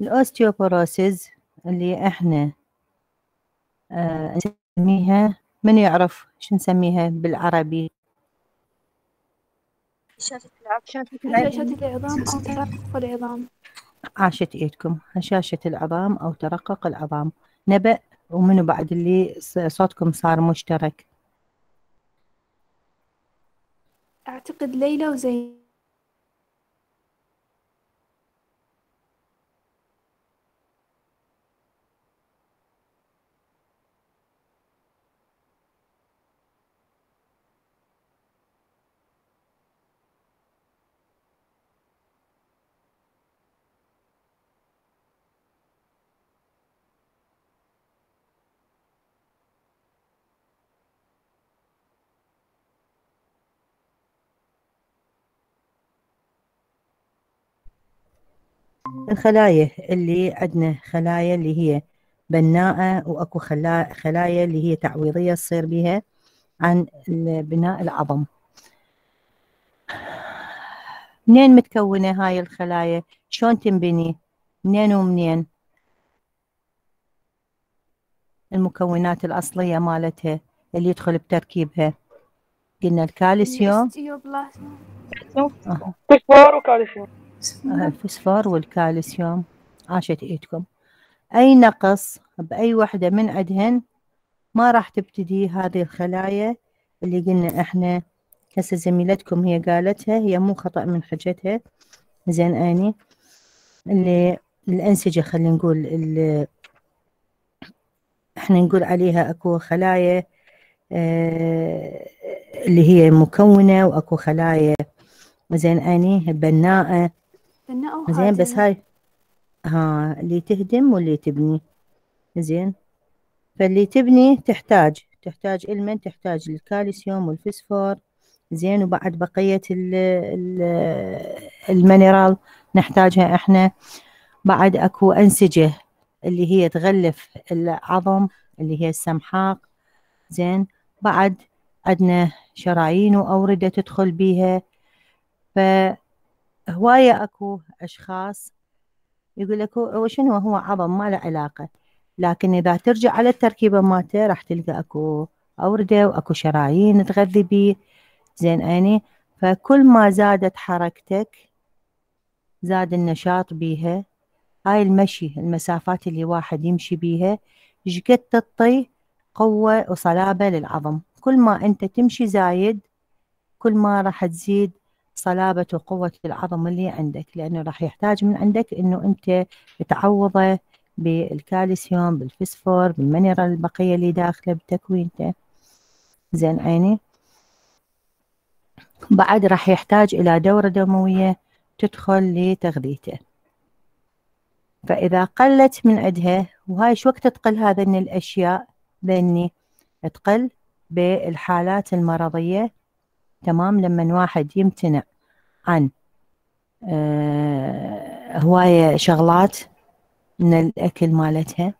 الأوستيوبوروسيس اللي إحنا آه نسميها من يعرف شو نسميها بالعربي؟ هشاشة العظام. أو ترقق العظام. عاشت إيدكم. هشاشة العظام أو ترقق العظام. نبأ ومنو بعد اللي صوتكم صار مشترك؟ أعتقد ليلى وزين الخلايا اللي عندنا خلايا اللي هي بناءة وأكو خلايا اللي هي تعويضية تصير بها عن بناء العظم. منين متكونة هاي الخلايا؟ شلون تنبني؟ منين ومنين؟ المكونات الأصلية مالتها اللي يدخل بتركيبها. قلنا الكالسيوم. فوسفور وكالسيوم. الفوسفور والكالسيوم عاشت إيدكم. أي نقص بأي وحده من عدهن ما راح تبتدي هذه الخلايا اللي قلنا إحنا هسه زميلتكم هي قالتها هي مو خطأ من حجتها. زين آني اللي الأنسجة خلينا نقول اللي إحنا نقول عليها أكو خلايا آه اللي هي مكونة وأكو خلايا. زين آني بناءه بناءه زين بس هاي ها اللي تهدم واللي تبني. زين. فاللي تبني تحتاج تحتاج إلمن تحتاج الكالسيوم والفسفور. زين. وبعد بقية ال mineral نحتاجها إحنا. بعد أكو أنسجة اللي هي تغلف العظم اللي هي السمحاق. زين. بعد عندنا شرايين وأوردة تدخل بيها. فهواية أكو أشخاص يقول لك هو شنو؟ هو عظم ما له علاقة. لكن إذا ترجع على التركيبة مالته راح تلقى أكو أوردة وأكو شرايين تغذي بيه زين أني فكل ما زادت حركتك زاد النشاط بيها. هاي المشي المسافات اللي واحد يمشي بيها شقد تعطي قوة وصلابة للعظم. كل ما أنت تمشي زايد كل ما راح تزيد صلابة وقوة العظم اللي عندك لأنه راح يحتاج من عندك أنه أنت تعوضه بالكالسيوم بالفسفور بالمينرال البقية اللي داخلة بتكوينته. زين عيني؟ بعد راح يحتاج إلى دورة دموية تدخل لتغذيته. فإذا قلت من عندها وهاي شو وقت تقل هذا الأشياء؟ ذني تقل بالحالات المرضية تمام لما واحد يمتنع عن آه هواية شغلات من الأكل مالتها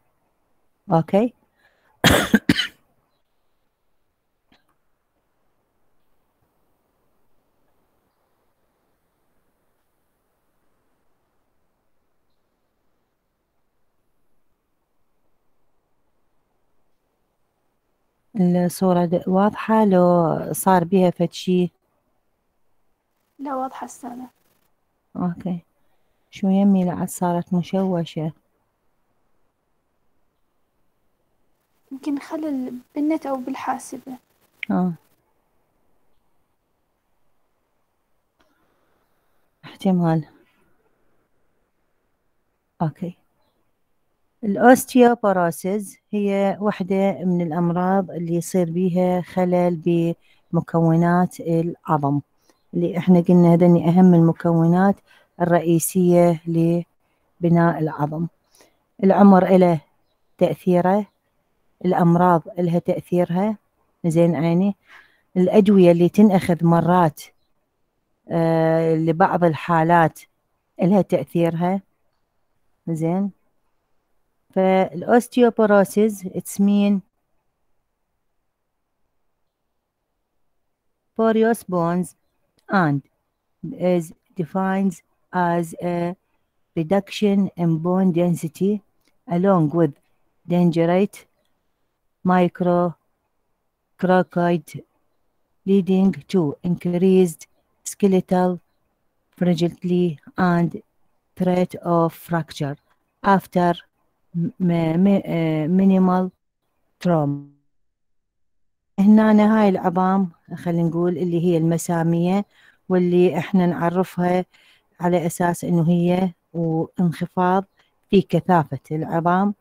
أوكي؟ الصورة واضحة؟ لو صار بيها فد شي لا واضحة السنة أوكي. شو يمي لعد صارت مشوشة؟ يمكن خلل بالنت أو بالحاسبة. آه. احتمال. أوكي. الأوستيوبوروسيس هي واحدة من الأمراض اللي يصير بيها خلل بمكونات العظم اللي إحنا قلنا هذني أهم المكونات الرئيسية لبناء العظم. العمر له تأثيره الأمراض لها تأثيرها. زين عيني؟ الأدوية اللي تنأخذ مرات آه لبعض الحالات لها تأثيرها. زين؟ فالاوستيوبوروسيس it's mean porous bones and is defined as a reduction in bone density along with dangerate microcrocoid leading to increased skeletal fragility and threat of fracture after minimal trauma. هنا هاي العظام خلينا نقول اللي هي المسامية واللي إحنا نعرفها على أساس إنه هي وانخفاض في كثافة العظام.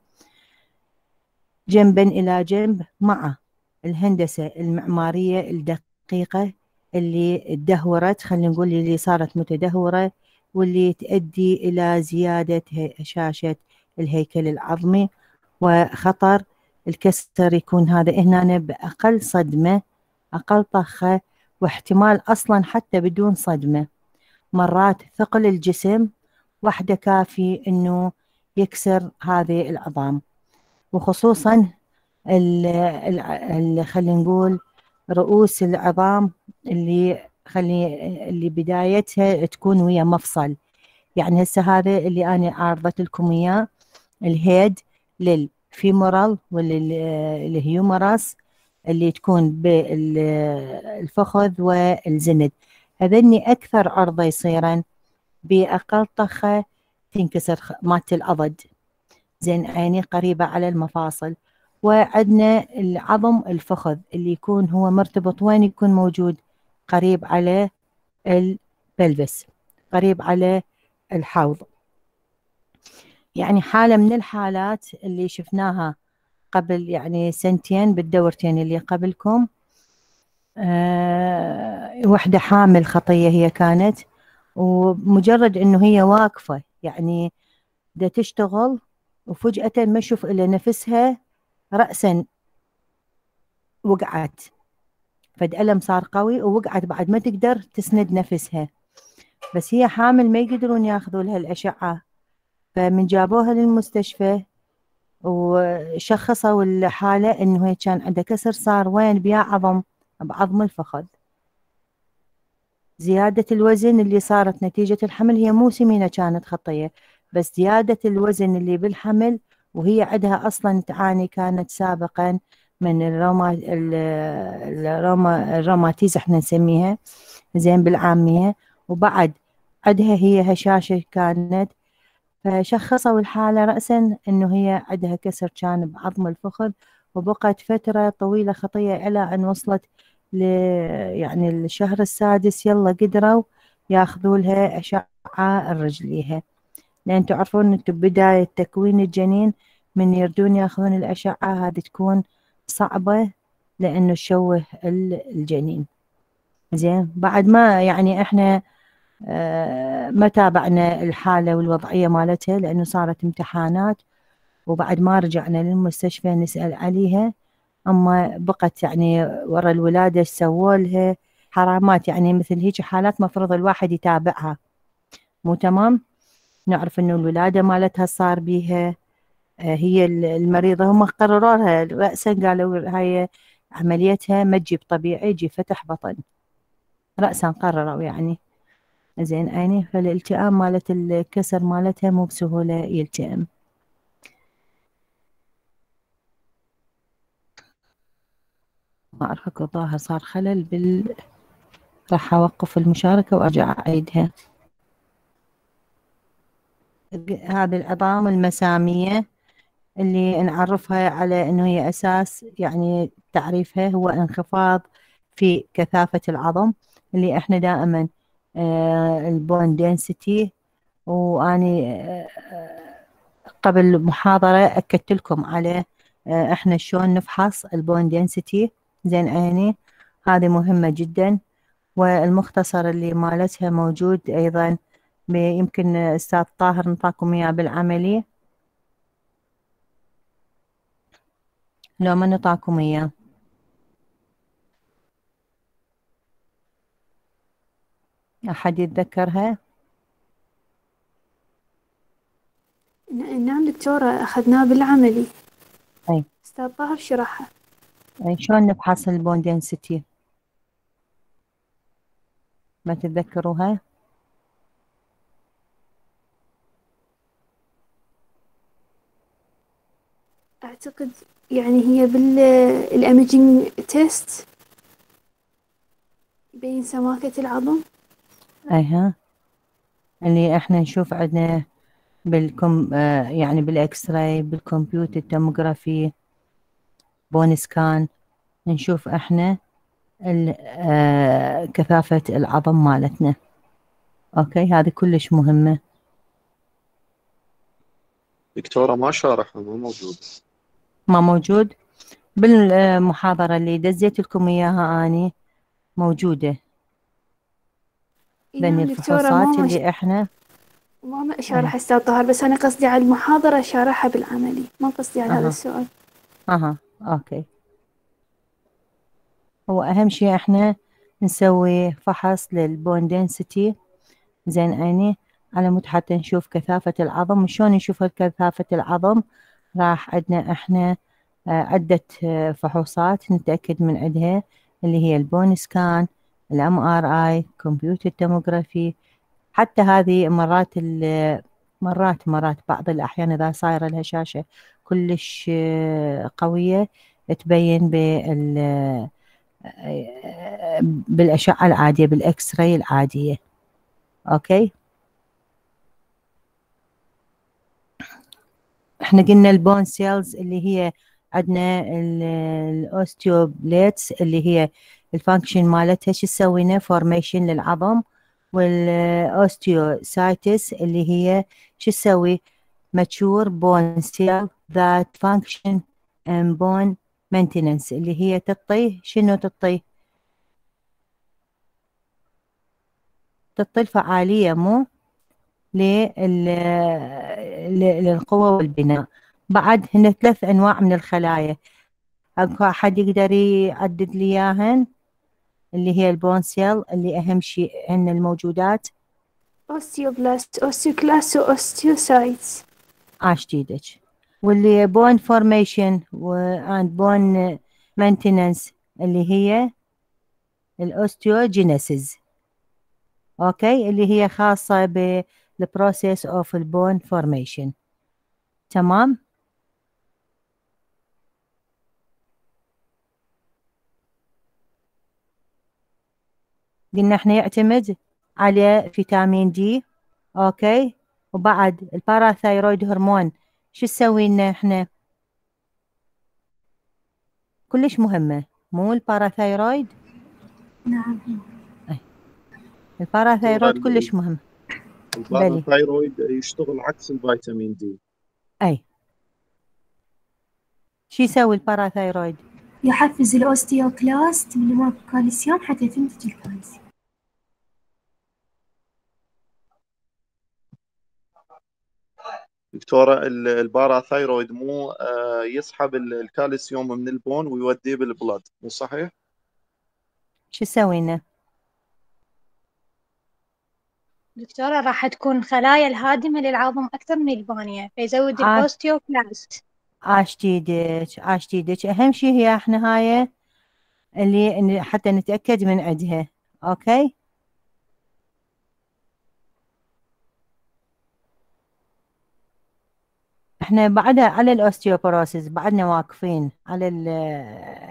جنبا إلى جنب مع الهندسة المعمارية الدقيقة اللي ادهورت خلينا نقول اللي صارت متدهورة واللي تؤدي إلى زيادة هشاشة الهيكل العظمي وخطر الكسر يكون هذا. هنا بأقل صدمة أقل طخة واحتمال أصلا حتى بدون صدمة. مرات ثقل الجسم وحدة كافي أنه يكسر هذه العظام. وخصوصا خلينا نقول رؤوس العظام اللي خلي اللي بدايتها تكون ويا مفصل. يعني هسه هذا اللي أنا عارضت لكم إياه. ال head لل femoral وال humerus اللي تكون بالفخذ والزند. هذني أكثر عرضه يصيرن بأقل طخة تنكسر مالت الأضد. زين عيني قريبة على المفاصل. وعندنا العظم الفخذ اللي يكون هو مرتبط وين يكون موجود؟ قريب على البلفس قريب على الحوض. يعني حالة من الحالات اللي شفناها قبل يعني سنتين بالدورتين اللي قبلكم. أه وحدة حامل خطية هي كانت ومجرد إنه هي واقفة يعني دا تشتغل وفجأة ما شوف إلا نفسها رأسا وقعت. فد ألم صار قوي ووقعت بعد ما تقدر تسند نفسها. بس هي حامل ما يقدرون ياخذوا لها الأشعة. فمن جابوها للمستشفى وشخصوا الحالة إنه هي كان عندها كسر صار وين؟ بيا عظم بعظم الفخذ. زيادة الوزن اللي صارت نتيجة الحمل هي مو سمينة كانت خطية بس زيادة الوزن اللي بالحمل وهي عندها أصلا تعاني كانت سابقا من الروما الروما الروماتيز إحنا نسميها زين بالعامية. وبعد عندها هي هشاشة كانت فشخصوا الحالة رأسا إنه هي عندها كسر كان بعظم الفخذ وبقت فترة طويلة خطية إلى أن وصلت ل يعني الشهر السادس يلا قدروا ياخذوا لها أشعة الرجليها لأن تعرفون أنتم بداية تكوين الجنين من يردون ياخذون الأشعة هذه تكون صعبة لأنه تشوه الجنين. زين بعد ما يعني إحنا آه، ما تابعنا الحالة والوضعية مالتها لأنه صارت امتحانات وبعد ما رجعنا للمستشفى نسأل عليها. أما بقت يعني ورا الولادة سووا لها؟ حرامات يعني مثل هيك حالات مفروض الواحد يتابعها. مو تمام؟ نعرف إنه الولادة مالتها صار بيها آه، هي المريضة. هم قرروا لها رأسا قالوا هاي عمليتها ما تجيب طبيعي يجي فتح بطن. رأسا قرروا يعني. زين عيني فالالتئام مالت الكسر مالتها مو بسهولة يلتئم. ما أعرف الظاهر صار خلل بال راح أوقف المشاركة وأرجع أعيدها. هذه العظام المسامية اللي نعرفها على أنه هي أساس يعني تعريفها هو انخفاض في كثافة العظم اللي إحنا دائما البون دينسيتي وأني آه، قبل محاضرة أكدت لكم على آه، إحنا شلون نفحص البون دينسيتي زين عيني هذه مهمة جدا. والمختصر اللي مالتها موجود أيضا يمكن أستاذ طاهر نطاكم إياه بالعملي. لو ما نطاكم إياه. أحد يتذكرها؟ نعم دكتورة أخذناه بالعملي أي أستاذ طاهر شرحها أي شلون نفحص ال bone density؟ ما تتذكروها؟ أعتقد يعني هي بال imaging test بين سماكة العظم أيها. اللي إحنا نشوف عندنا بالكم آه يعني بال X-ray بال computer tomography bone scan نشوف إحنا آه كثافة العظم مالتنا. أوكي هذه كلش مهمة. دكتورة ما شارحها ما موجود. ما موجود؟ بالمحاضرة اللي دزيت لكم إياها آني موجودة. نعم دكتورة الفحوصات اللي إحنا ماما شارح أستاذ طاهر بس أنا قصدي على المحاضرة شارحها بالعملي ما قصدي على هذا أها. السؤال. أها أوكي. هو أهم شيء إحنا نسوي فحص لل bone density زين عيني على مود حتى نشوف كثافة العظم. شلون نشوف كثافة العظم؟ راح عندنا إحنا آه، عدة آه، فحوصات نتأكد من عندها اللي هي ال bone scan ال MRI computer tomography. حتى هذه مرات مرات مرات بعض الأحيان إذا صايرة لها شاشة كلش آه، قوية تبين بال آه، بالأشعة العادية بال X-ray العادية. أوكي؟ إحنا قلنا ال bone cells اللي هي عندنا ال osteoblasts اللي هي ال function مالتها شو تسوي لنا formation للعظم وال osteocytes اللي هي شو تسوي؟ mature bone cell that function and bone maintenance اللي هي تعطي شنو تعطي تعطي الفعالية مو للقوة والبناء. بعد هنا ثلاث أنواع من الخلايا. أكو أحد يقدر يعدد لي إياهن؟ اللي هي ال bone cell اللي أهم شيء هن الموجودات. osteoblast osteoclast و osteocytes عاشت إيدك واللي bone formation و and bone maintenance اللي هي ال osteogenesis أوكي اللي هي خاصة بال process of ال bone formation تمام؟ قلنا إحنا يعتمد على فيتامين D أوكي؟ وبعد ال parathyroid hormone شو تسوي لنا إحنا؟ كلش مهمة مو parathyroid؟ نعم. ال parathyroid كلش مهم. ال parathyroid يشتغل عكس ال vitamin D اي شو يسوي ال parathyroid؟ يحفز ال osteoclast اللي ماكو كالسيوم حتى تنتج الكالسيوم. دكتورة ال- ال parathyroid مو آه، يسحب ال- الكالسيوم من ال bone ويوديه بال blood مو صحيح؟ شو يسوي لنا دكتورة راح تكون خلايا الهادمة للعظم أكثر من البانية فيزود عاد. ال osteoblast عاش إيدك عاش أهم شيء هي إحنا هاي اللي حتى نتأكد من عندها okay إحنا بعدها على ال osteoporosis بعدنا واقفين على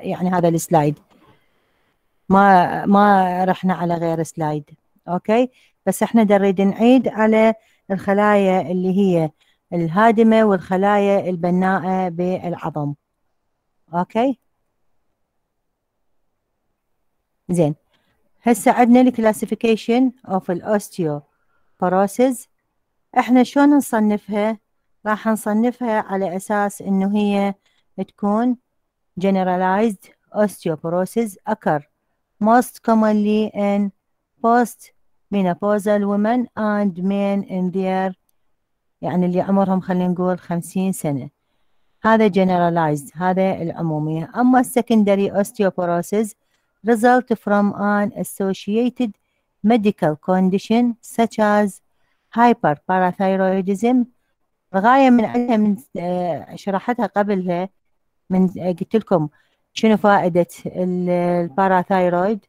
يعني هذا ال slide. ما ما رحنا على غير slide. okay؟ بس إحنا نريد نعيد على الخلايا اللي هي الهادمة والخلايا البناءة بالعظم. okay؟ زين. هسه عندنا ال classification of ال osteoporosis إحنا شلون نصنفها؟ راح نصنفها على أساس انه هي تكون generalized osteoporosis occur most commonly in post-menopausal women and men in their يعني اللي عمرهم خلينا نقول خمسين سنة هذا generalized هذا العمومية أما secondary osteoporosis result from an associated medical condition such as hyperparathyroidism الغاية من عندها من آه، شرحتها قبلها من آه، قلت لكم شنو فائدة ال- ال parathyroid؟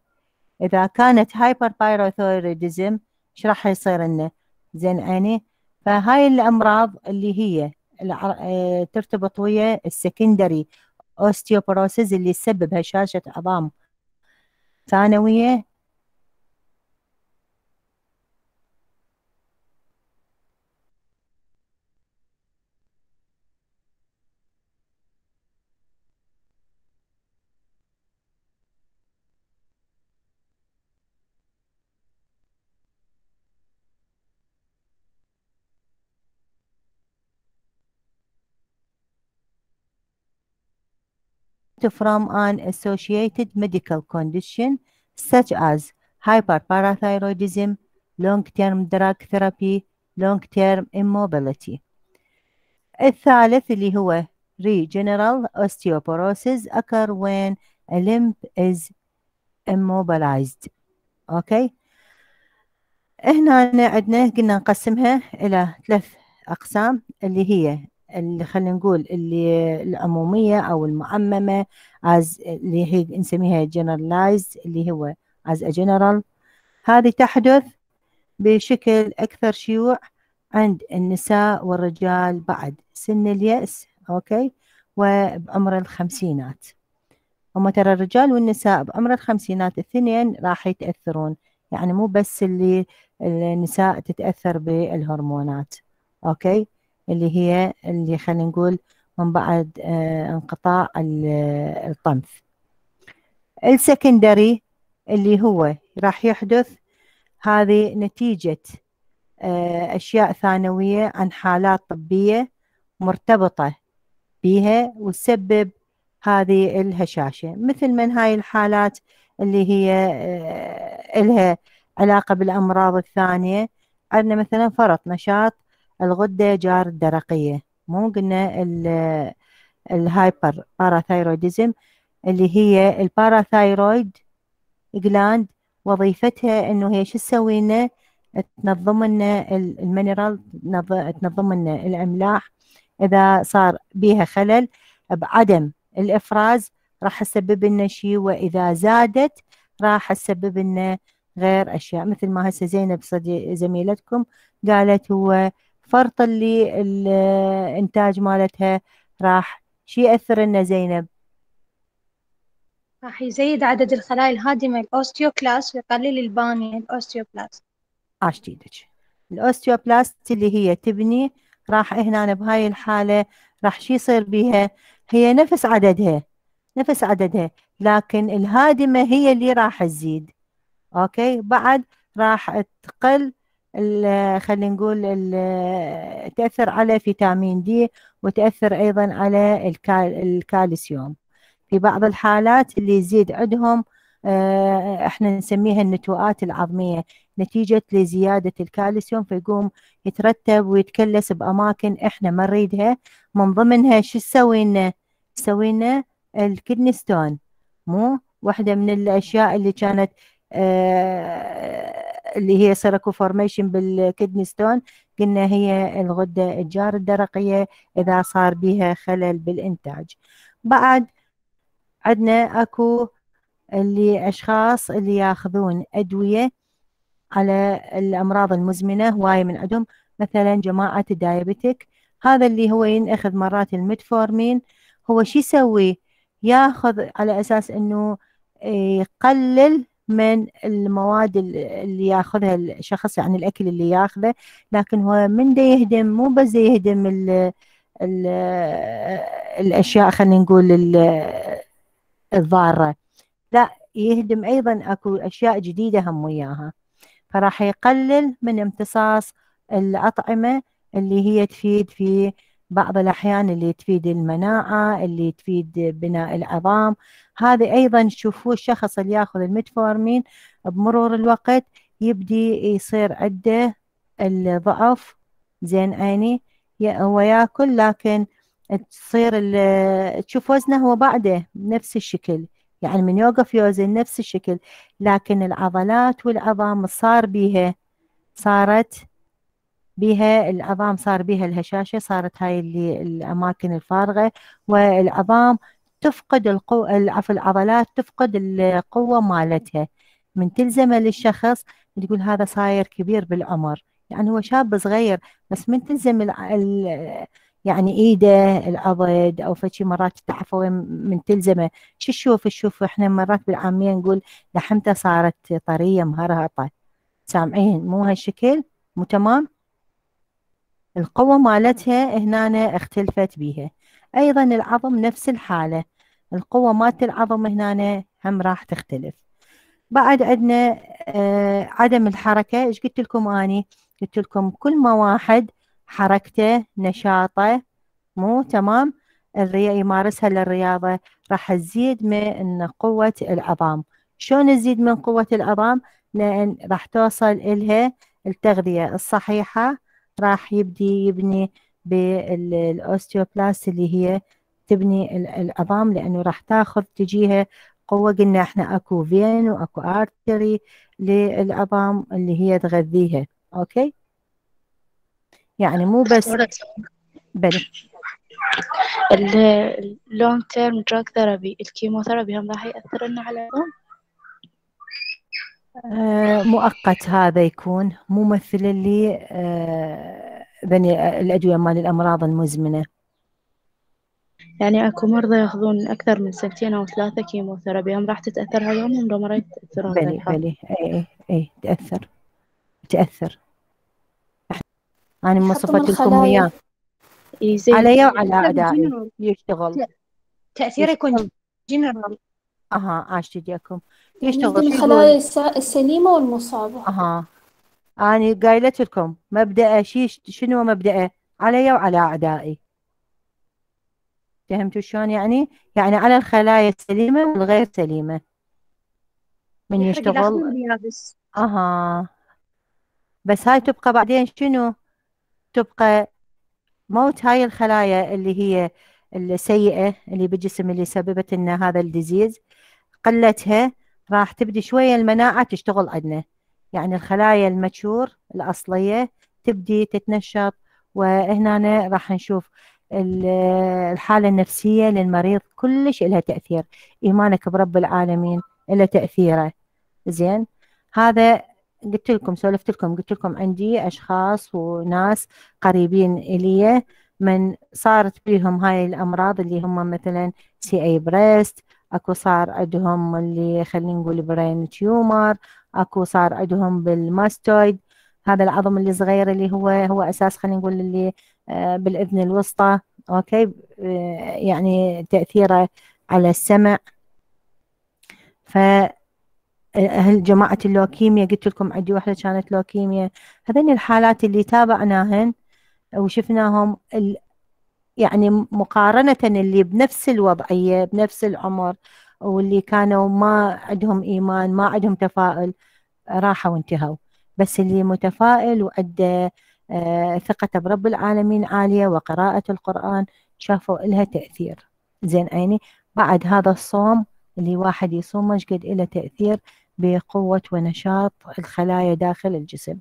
إذا كانت hyperparathyroidism إيش راح يصير لنا زين عيني؟ فهاي الأمراض اللي هي آه، ترتبط ويا ال secondary osteoporosis اللي يسبب هشاشة عظام ثانوية from an associated medical condition such as hyperparathyroidism, long-term drug therapy, long-term immobility. الثالث اللي هو regeneral osteoporosis occur when a limb is immobilized. أوكي هنا عندنا قلنا نقسمها إلى ثلاث اقسام اللي هي اللي خلينا نقول اللي العموميه أو المعممه as اللي هي نسميها generalized اللي هو as a general. هذه تحدث بشكل أكثر شيوع عند النساء والرجال بعد سن اليأس أوكي؟ وبعمر الخمسينات. هم ترى الرجال والنساء بعمر الخمسينات الاثنين راح يتأثرون. يعني مو بس اللي النساء تتأثر بالهرمونات okay؟ اللي هي اللي خلينا نقول من بعد آه، انقطاع ال- الطمث ال secondary اللي هو راح يحدث هذه نتيجة آه، أشياء ثانوية عن حالات طبية مرتبطة بها وتسبب هذه الهشاشة. مثل من هاي الحالات اللي هي آه، إلها علاقة بالأمراض الثانية عندنا مثلا فرط نشاط الغدة جار الدرقية. مو قلنا ال- ال hyperparathyroidism اللي هي ال parathyroid gland وظيفتها إنه هي شو تسوي لنا؟ تنظم لنا ال- ال mineral تنظ- تنظم لنا الأملاح. إذا صار بيها خلل بعدم الإفراز راح تسبب لنا شيء وإذا زادت راح تسبب لنا غير أشياء. مثل ما هسه زينب زميلتكم قالت هو فرط اللي الانتاج مالتها راح شي يأثر لنا زينب؟ راح يزيد عدد الخلايا الهادمة. ال osteoclast ويقلل البانية ال osteoblast. عاش إيدك ال osteoblast اللي هي تبني راح هنا بهاي الحالة راح شي يصير بيها؟ هي نفس عددها نفس عددها لكن الهادمة هي اللي راح تزيد. okay؟ بعد راح تقل خلينا نقول تأثر على vitamin D وتأثر أيضا على الكال- الكالسيوم. في بعض الحالات اللي يزيد عندهم آه، إحنا نسميها النتوءات العظمية. نتيجة لزيادة الكالسيوم فيقوم يترتب ويتكلس بأماكن إحنا ما نريدها. من ضمنها شو تسوي لنا؟ تسوي لنا ال kidney stone. مو؟ واحدة من الأشياء اللي كانت آه، اللي هي سيركو formation بال kidney stone قلنا هي الغدة الجار الدرقية إذا صار بها خلل بالإنتاج. بعد عندنا أكو اللي أشخاص اللي ياخذون أدوية على الأمراض المزمنة هواية من عندهم مثلا جماعة الدايابيتك هذا اللي هو ينأخذ مرات الميتفورمين. هو شو يسوي؟ ياخذ على أساس أنه يقلل من المواد ال- اللي ياخذها الشخص يعني الأكل اللي ياخذه. لكن هو من دا يهدم مو بس يهدم ال ال الأشياء خلينا نقول ال- الضارة. لا يهدم أيضا أكو أشياء جديدة هم وياها. فراح يقلل من امتصاص الأطعمة اللي هي تفيد في بعض الأحيان اللي تفيد المناعة اللي تفيد بناء العظام. هذه أيضا شوفوا الشخص اللي يأخذ الميتفورمين بمرور الوقت يبدي يصير عنده الضعف زين عيني هو يأكل لكن تصير تشوف وزنه هو بعده نفس الشكل. يعني من يوقف يوزن نفس الشكل لكن العضلات والعظام صار بيها صارت بيها العظام صار بيها الهشاشة صارت هاي اللي الأماكن الفارغة. والعظام تفقد القوة عفوا العضلات تفقد القوة مالتها. من تلزمه للشخص تقول هذا صاير كبير بالعمر. يعني هو شاب صغير بس من تلزم الع- ال- يعني إيده العضد أو فشي مرات تعرفوا من تلزمه. شو تشوف؟ تشوف إحنا مرات بالعامية نقول لحمته صارت طرية مهرهطة. سامعين؟ مو هالشكل؟ مو تمام؟ القوة مالتها هنا اختلفت بيها. أيضا العظم نفس الحالة. القوة مالت العظم هنا هم راح تختلف. بعد عندنا آه عدم الحركة إيش قلت لكم أني؟ قلت لكم كل ما واحد حركته نشاطه مو تمام؟ الري يمارسها للرياضة راح تزيد من قوة العظام. شلون تزيد من قوة العظام؟ لأن راح توصل إلها التغذية الصحيحة راح يبدي يبني بالأوستيوبلاست اللي هي تبني العظام لأنه راح تاخذ تجيها قوة. قلنا إحنا أكو vein وأكو artery للعظام اللي هي تغذيها. okay؟ يعني مو بس بلي ال long term drug therapy ال chemotherapy هم راح ياثر لنا على العظام؟ مؤقت هذا يكون مو مثل اللي آه بني الأدوية مال الأمراض المزمنة. يعني أكو مرضى يأخذون أكثر من سنتين أو ثلاثة chemotherapy. هم راح تتأثر عليهم لو ما راح يتاثرون بلي بلي. إي إي إي تأثر. تأثر. أنا مواصفات لكم اياه علي وعلى أعدائي. يشتغل. تأثيره يكون جنرال أها عاش إيديكم يشتغل الخلايا السليمة والمصابة. أها. أنا قايلت لكم مبدأ شي شنو مبدأه علي وعلى أعدائي. فهمتوا شلون يعني؟ يعني على الخلايا السليمة والغير سليمة. من يشتغل أها. بس هاي تبقى بعدين شنو؟ تبقى موت هاي الخلايا اللي هي السيئة اللي بالجسم اللي سببت لنا هذا الديزيز. قلتها راح تبدي شوية المناعة تشتغل عندنا. يعني الخلايا ال mature الأصلية تبدي تتنشط وهنا راح نشوف الحالة النفسية للمريض كلش لها تأثير. إيمانك برب العالمين له تأثيره. زين؟ هذا قلت لكم سولفت لكم قلت لكم عندي أشخاص وناس قريبين إلي من صارت بيهم هاي الأمراض اللي هم مثلا CA breast اكو صار عندهم اللي خلينا نقول brain tumor اكو صار عندهم بال mastoid. هذا العظم اللي صغير اللي هو هو أساس خلينا نقول اللي آه، بالإذن الوسطى. okay؟ آه، يعني تأثيره على السمع. ف هل جماعة اللوكيميا قلت لكم عندي واحدة كانت لوكيميا. هذين الحالات اللي تابعناهن وشفناهم يعني مقارنة اللي بنفس الوضعية بنفس العمر واللي كانوا ما عندهم إيمان ما عندهم تفاؤل راحوا وانتهوا. بس اللي متفائل وعنده آه ثقته برب العالمين عالية وقراءة القرآن شافوا إلها تأثير. زين عيني؟ بعد هذا الصوم اللي واحد يصوم مش قد إله تأثير بقوة ونشاط الخلايا داخل الجسم.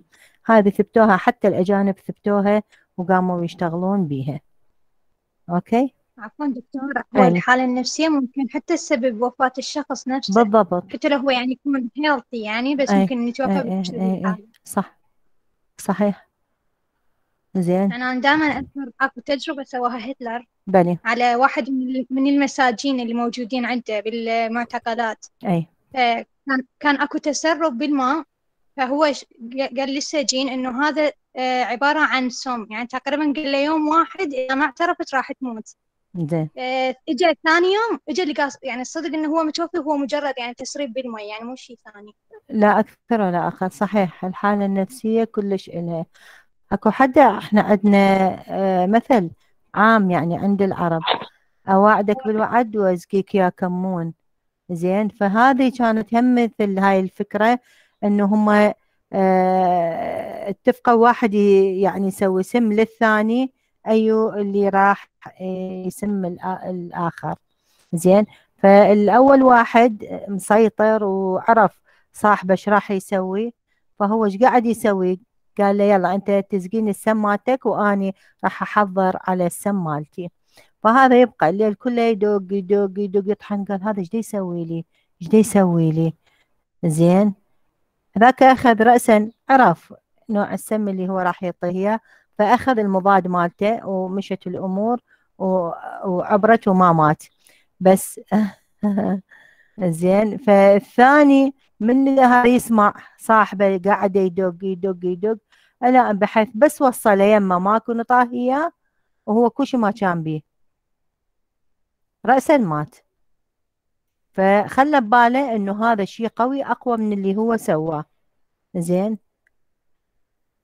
هذه ثبتوها حتى الأجانب ثبتوها وقاموا يشتغلون بيها. okay؟ عفوا دكتور. هو أي. الحالة النفسية ممكن حتى تسبب وفاة الشخص نفسه. بالضبط. حتى لو هو يعني يكون healthy يعني بس أي. ممكن يتوفى. أي. الحالة. صح. صحيح. زين. أنا دائما أذكر أكو تجربة سواها هتلر بني على واحد من المساجين اللي موجودين عنده بالمعتقلات أي. فكان كان أكو تسرب بالماء فهو قال للسجين إنه هذا عبارة عن سم. يعني تقريبا قال له يوم واحد إذا ما اعترفت راح تموت. زين. آه، اجى ثاني يوم اجى لقى يعني الصدق إنه هو متوفي هو مجرد يعني تسريب بالمي يعني مو شيء ثاني. لا أكثر ولا أقل صحيح الحالة النفسية كلش إلها. أكو حدا إحنا عندنا آه، مثل عام يعني عند العرب. أواعدك بالوعد وأزقيك يا كمون. زين فهذه كانت هم مثل هاي الفكرة إنه هم آه، اتفقوا واحد يعني يسوي سم للثاني أيو اللي راح آه، يسم الآخر. زين؟ فالأول واحد مسيطر وعرف صاحبه إيش راح يسوي. فهو إيش قاعد يسوي؟ قال له يلا أنت تسقيني السم مالتك وأني راح أحضر على السم مالتي. فهذا يبقى الليل كله يدق يدق يدق يطحن قال هذا إيش يسوي لي؟ إيش يسوي لي؟ زين؟ ذاك أخذ رأسا عرف نوع السم اللي هو راح يعطيه إياه. فأخذ المضاد مالته ومشت الأمور وعبرته وما مات. بس زين. فالثاني من هذا يسمع صاحبه قاعد يدق يدق يدق. ألا بحيث بس وصله يمه ماكو نطاه إياه وهو كل ما كان بيه. رأسا مات. فخلى بباله إنه هذا شيء قوي أقوى من اللي هو سواه. زين؟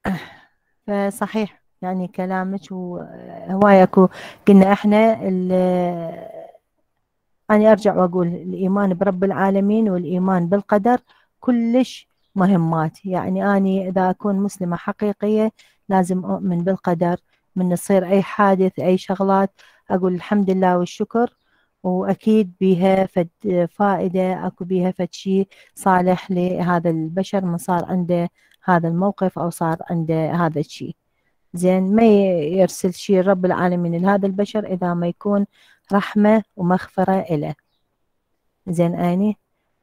فصحيح يعني كلامك وهواي اكو قلنا إحنا ال- أنا أرجع وأقول الإيمان برب العالمين والإيمان بالقدر كلش مهمات. يعني أني إذا أكون مسلمة حقيقية لازم أؤمن بالقدر من يصير أي حادث أي شغلات أقول الحمد لله والشكر. وأكيد بيها فد فائدة أكو بيها فد شيء صالح لهذا البشر من صار عنده هذا الموقف أو صار عنده هذا الشيء زين ما يرسل شيء رب العالمين لهذا البشر إذا ما يكون رحمة ومغفرة إله. زين أني؟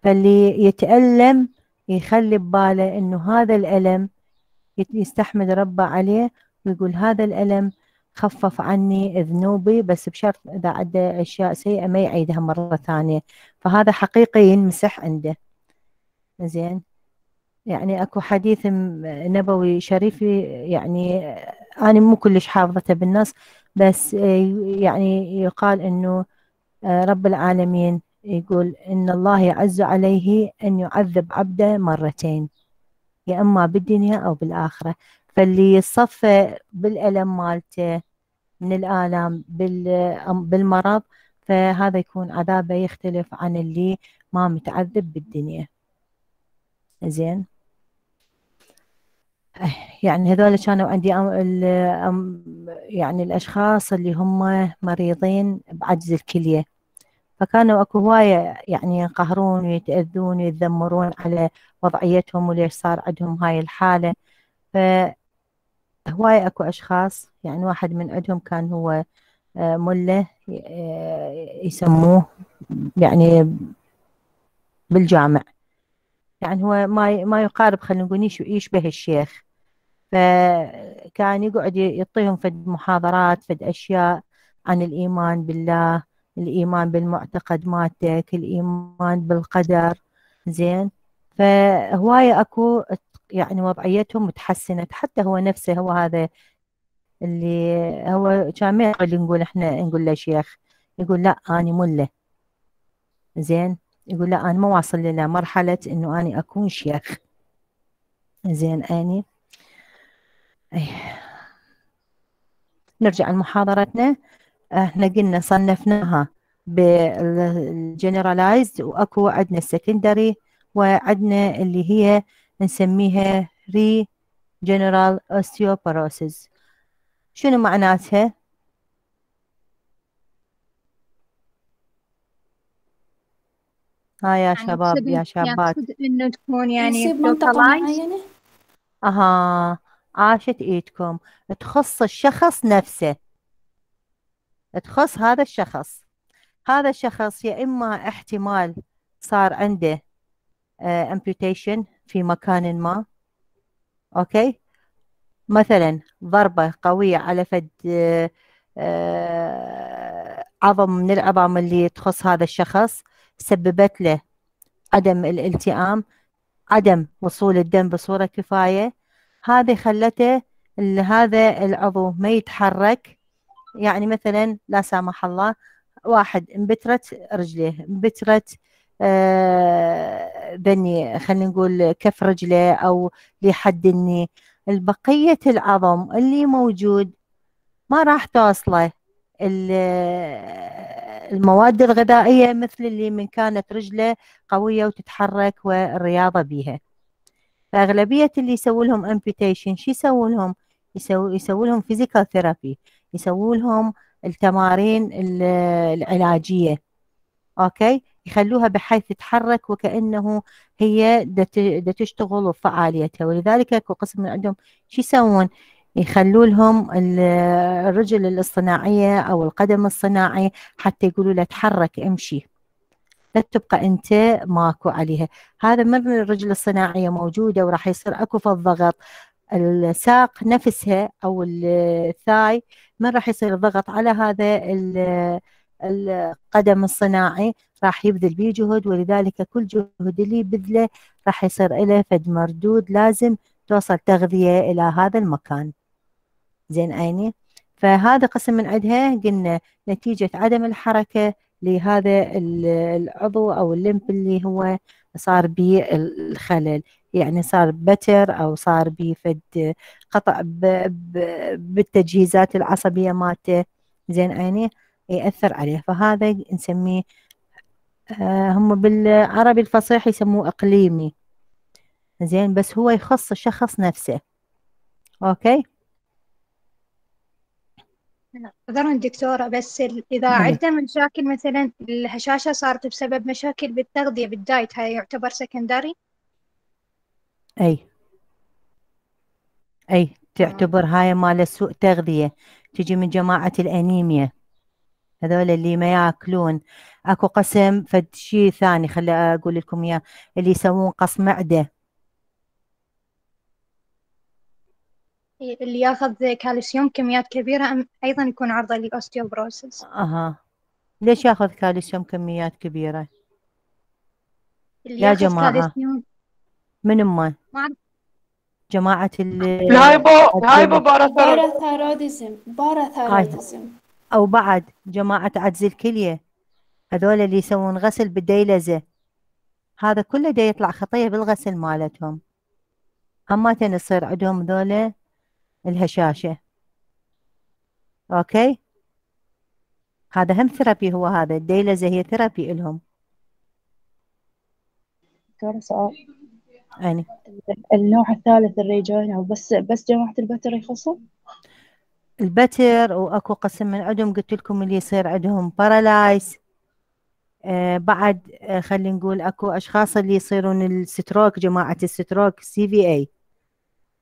فاللي يتألم يخلي بباله إنه هذا الألم يت- يستحمد ربه عليه ويقول هذا الألم خفف عني ذنوبي بس بشرط إذا عنده أشياء سيئة ما يعيدها مرة ثانية. فهذا حقيقي ينمسح عنده. زين. يعني أكو حديث نبوي شريف يعني أنا مو كلش حافظته بالنص بس يعني يقال إنه آه، رب العالمين يقول إن الله يعز عليه أن يعذب عبده مرتين يا أما بالدنيا أو بالآخرة. فاللي يصفى بالألم مالته من أم- بالمرض فهذا يكون عذابه يختلف عن اللي ما متعذب بالدنيا. زين. يعني هذول كانوا عندي أم أم يعني الأشخاص اللي هم مريضين بعجز الكلية. فكانوا أكو هواية يعني ينقهرون ويتأذون ويتذمرون على وضعيتهم وليش صار عندهم هاي الحالة. فهواية أكو أشخاص يعني واحد من عندهم كان هو آه، ملة آه، يسموه يعني بالجامع. يعني هو ما ما يقارب خلينا نقول يش- يشبه الشيخ. فكان يقعد يعطيهم فد محاضرات فد أشياء عن الإيمان بالله الإيمان بالمعتقد مالتك الإيمان بالقدر. زين. فهواية أكو يعني وضعيتهم متحسنة حتى هو نفسه هو هذا اللي هو كان ما يقول نقول إحنا نقول له شيخ يقول لا أنا ملة زين؟ يقول لا أنا ما واصل لمرحلة إنه أنا أكون شيخ. زين أني؟ أي. نرجع لمحاضرتنا. إحنا قلنا صنفناها بال generalized وأكو عندنا ال secondary وعندنا اللي هي نسميها regional osteoporosis شنو معناتها؟ ها يا يعني شباب يا شابات. يقصد إنه تكون يعني يصيب منطقة localized معينة؟ أها عاشت إيدكم. تخص الشخص نفسه. تخص هذا الشخص. هذا الشخص يا إما احتمال صار عنده amputation في مكان ما. okay؟ مثلا ضربة قوية على فد آه، عظم من العظام اللي تخص هذا الشخص سببت له عدم الالتئام عدم وصول الدم بصورة كفاية. هذه خلته هذا العضو ما يتحرك. يعني مثلا لا سامح الله واحد انبترت رجليه انبترت بني خلينا نقول كف رجله أو لحد الني البقية العظم اللي موجود ما راح توصله. ال- المواد الغذائية مثل اللي من كانت رجله قوية وتتحرك والرياضة بيها. فأغلبية اللي يسووا لهم amputation شو يسووا لهم؟ يسووا لهم physical therapy يسووا لهم التمارين ال- العلاجية. okay؟ يخلوها بحيث تتحرك وكأنه هي دا تشتغل وفعاليتها. ولذلك أكو قسم من عندهم شو يسوون؟ يخلوا لهم ال- الرجل الاصطناعية أو القدم الصناعي حتى يقولوا له تحرك امشي. لا تبقى أنت ماكو عليها. هذا من الرجل الصناعية موجودة وراح يصير أكو في الضغط. الساق نفسها أو ال- الثاي من راح يصير الضغط على هذا ال- القدم الصناعي. راح يبذل بيه جهد ولذلك كل جهد اللي يبذله راح يصير له فد مردود لازم توصل تغذية إلى هذا المكان. زين عيني؟ فهذا قسم من عندها قلنا نتيجة عدم الحركة لهذا ال- العضو أو الليمف اللي هو صار به الخلل. يعني صار بتر أو صار به فد قطع بالتجهيزات العصبية مالته. زين عيني؟ يأثر عليه. فهذا نسميه هم بالعربي الفصيح يسموه إقليمي. زين بس هو يخص الشخص نفسه. okay؟ عذرا دكتورة بس إذا بلى. عدة مشاكل مثلا الهشاشة صارت بسبب مشاكل بالتغذية بال diet هاي يعتبر secondary أي. أي تعتبر هاي مال سوء تغذية. تجي من جماعة الأنيميا. هذول اللي ما يأكلون. أكو قسم فد شيء ثاني خلي أقول لكم إياه اللي يسوون قص معدة. اللي يأخذ calcium كميات كبيرة أم أيضا يكون عرضة لل osteoporosis أها. ليش يأخذ calcium كميات كبيرة؟ اللي يا. calcium. من أعرف. جماعة ال hypo ال hypoparathyroid parathyroidism. parathyroidism. أو بعد جماعة عجز الكلية. هذول اللي يسوون غسل بالديلزة. هذا كله دا يطلع خطية بالغسل مالتهم. همات يصير عندهم ذولا الهشاشة. okay؟ هذا هم therapy هو هذا. الديلزة هي therapy إلهم دكتورة سؤال. يعني النوع الثالث ال region بس بس جماعة البتر يخصهم؟ البتر وأكو قسم من عندهم قلت لكم اللي يصير عندهم paralyze آه بعد آه خلينا نقول أكو أشخاص اللي يصيرون ال stroke جماعة ال stroke CVA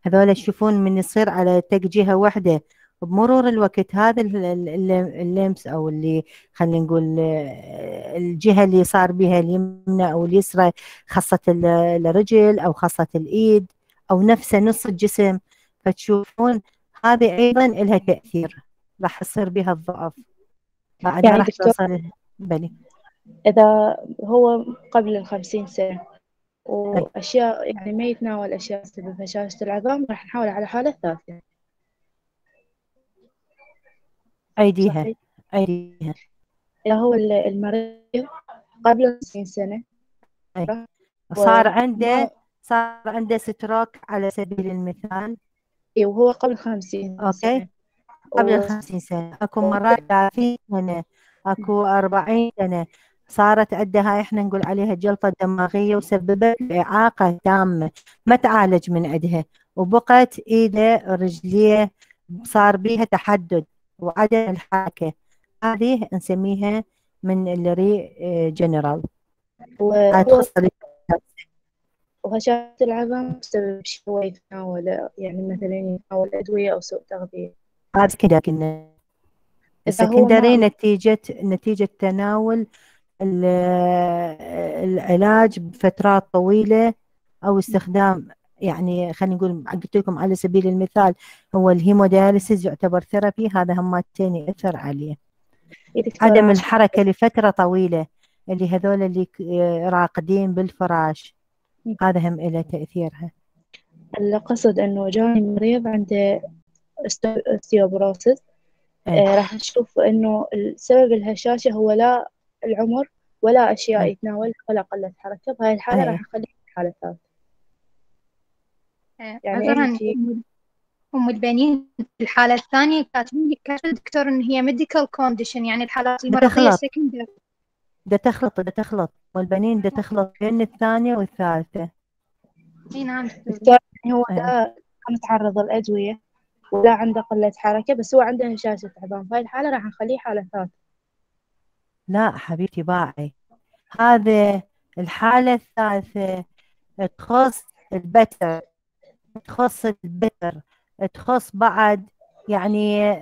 هذول تشوفون من يصير على تك جهة واحدة. بمرور الوقت هذا ال- ال- ال- اللمس أو اللي خلينا نقول آه، الجهة اللي صار بها اليمنى أو اليسرى خاصة ال- الرجل أو خاصة الإيد أو نفسه نص الجسم فتشوفون هذه أيضا لها تأثير. راح يصير بها الضعف. بعدها يعني راح توصل بلي إذا هو قبل الخمسين سنة وأشياء يعني ما يتناول أشياء تسبب هشاشة العظام راح نحاول على حالة ثالثة. أيديها. أيديها. إذا هو ال- المريض قبل الخمسين سنة. صار عنده صار عنده ستروك على سبيل المثال. إي وهو قبل خمسين سنة. قبل و- الخمسين سنة. أكو مرات ثلاثين سنة. أكو أربعين سنة. صارت عنده هاي إحنا نقول عليها جلطة دماغية وسببت له إعاقة تامة. ما تعالج من عندها. وبقت إيده رجليه صار بيها تحدد وعدم الحركة. هذه نسميها من الري جنرال هاي وهو تخص ال- وهشاشة العظام بسبب شيء هو يتناول يعني مثلا يتناول أدوية أو سوء تغذية؟ هذا كذا كنا السكندري ما نتيجة نتيجة تناول ال- العلاج بفترات طويلة أو استخدام يعني خلينا نقول قلت لكم على سبيل المثال هو ال hemodialysis يعتبر therapy هذا همتين يأثر عليه. عدم الحركة لفترة طويلة اللي هذول اللي ك- راقدين بالفراش. هذا هم له تأثيرها. القصد إنه جاني مريض عنده osteoporosis أي آه، راح نشوف إنه سبب الهشاشة هو لا العمر ولا أشياء أي يتناولها ولا قلة حركة بهاي الحالة أي راح حالة ثالثة آه، يعني عذرا أم البنين في الحالة الثانية. كاتبين لي كاتب الدكتور إن هي medical condition يعني الحالات المرضية تخلط ده تخلط ده تخلط. والبنين ده تخلط بين الثانية والثالثة. إي نعم. دكتور يعني هو أي. لا متعرض للأدوية ولا عنده قلة حركة بس هو عنده هشاشة عظام في هاي الحالة راح نخليه حالة ثالثة. لا حبيبتي باعي. هذا الحالة الثالثة تخص البتر تخص البتر تخص بعد يعني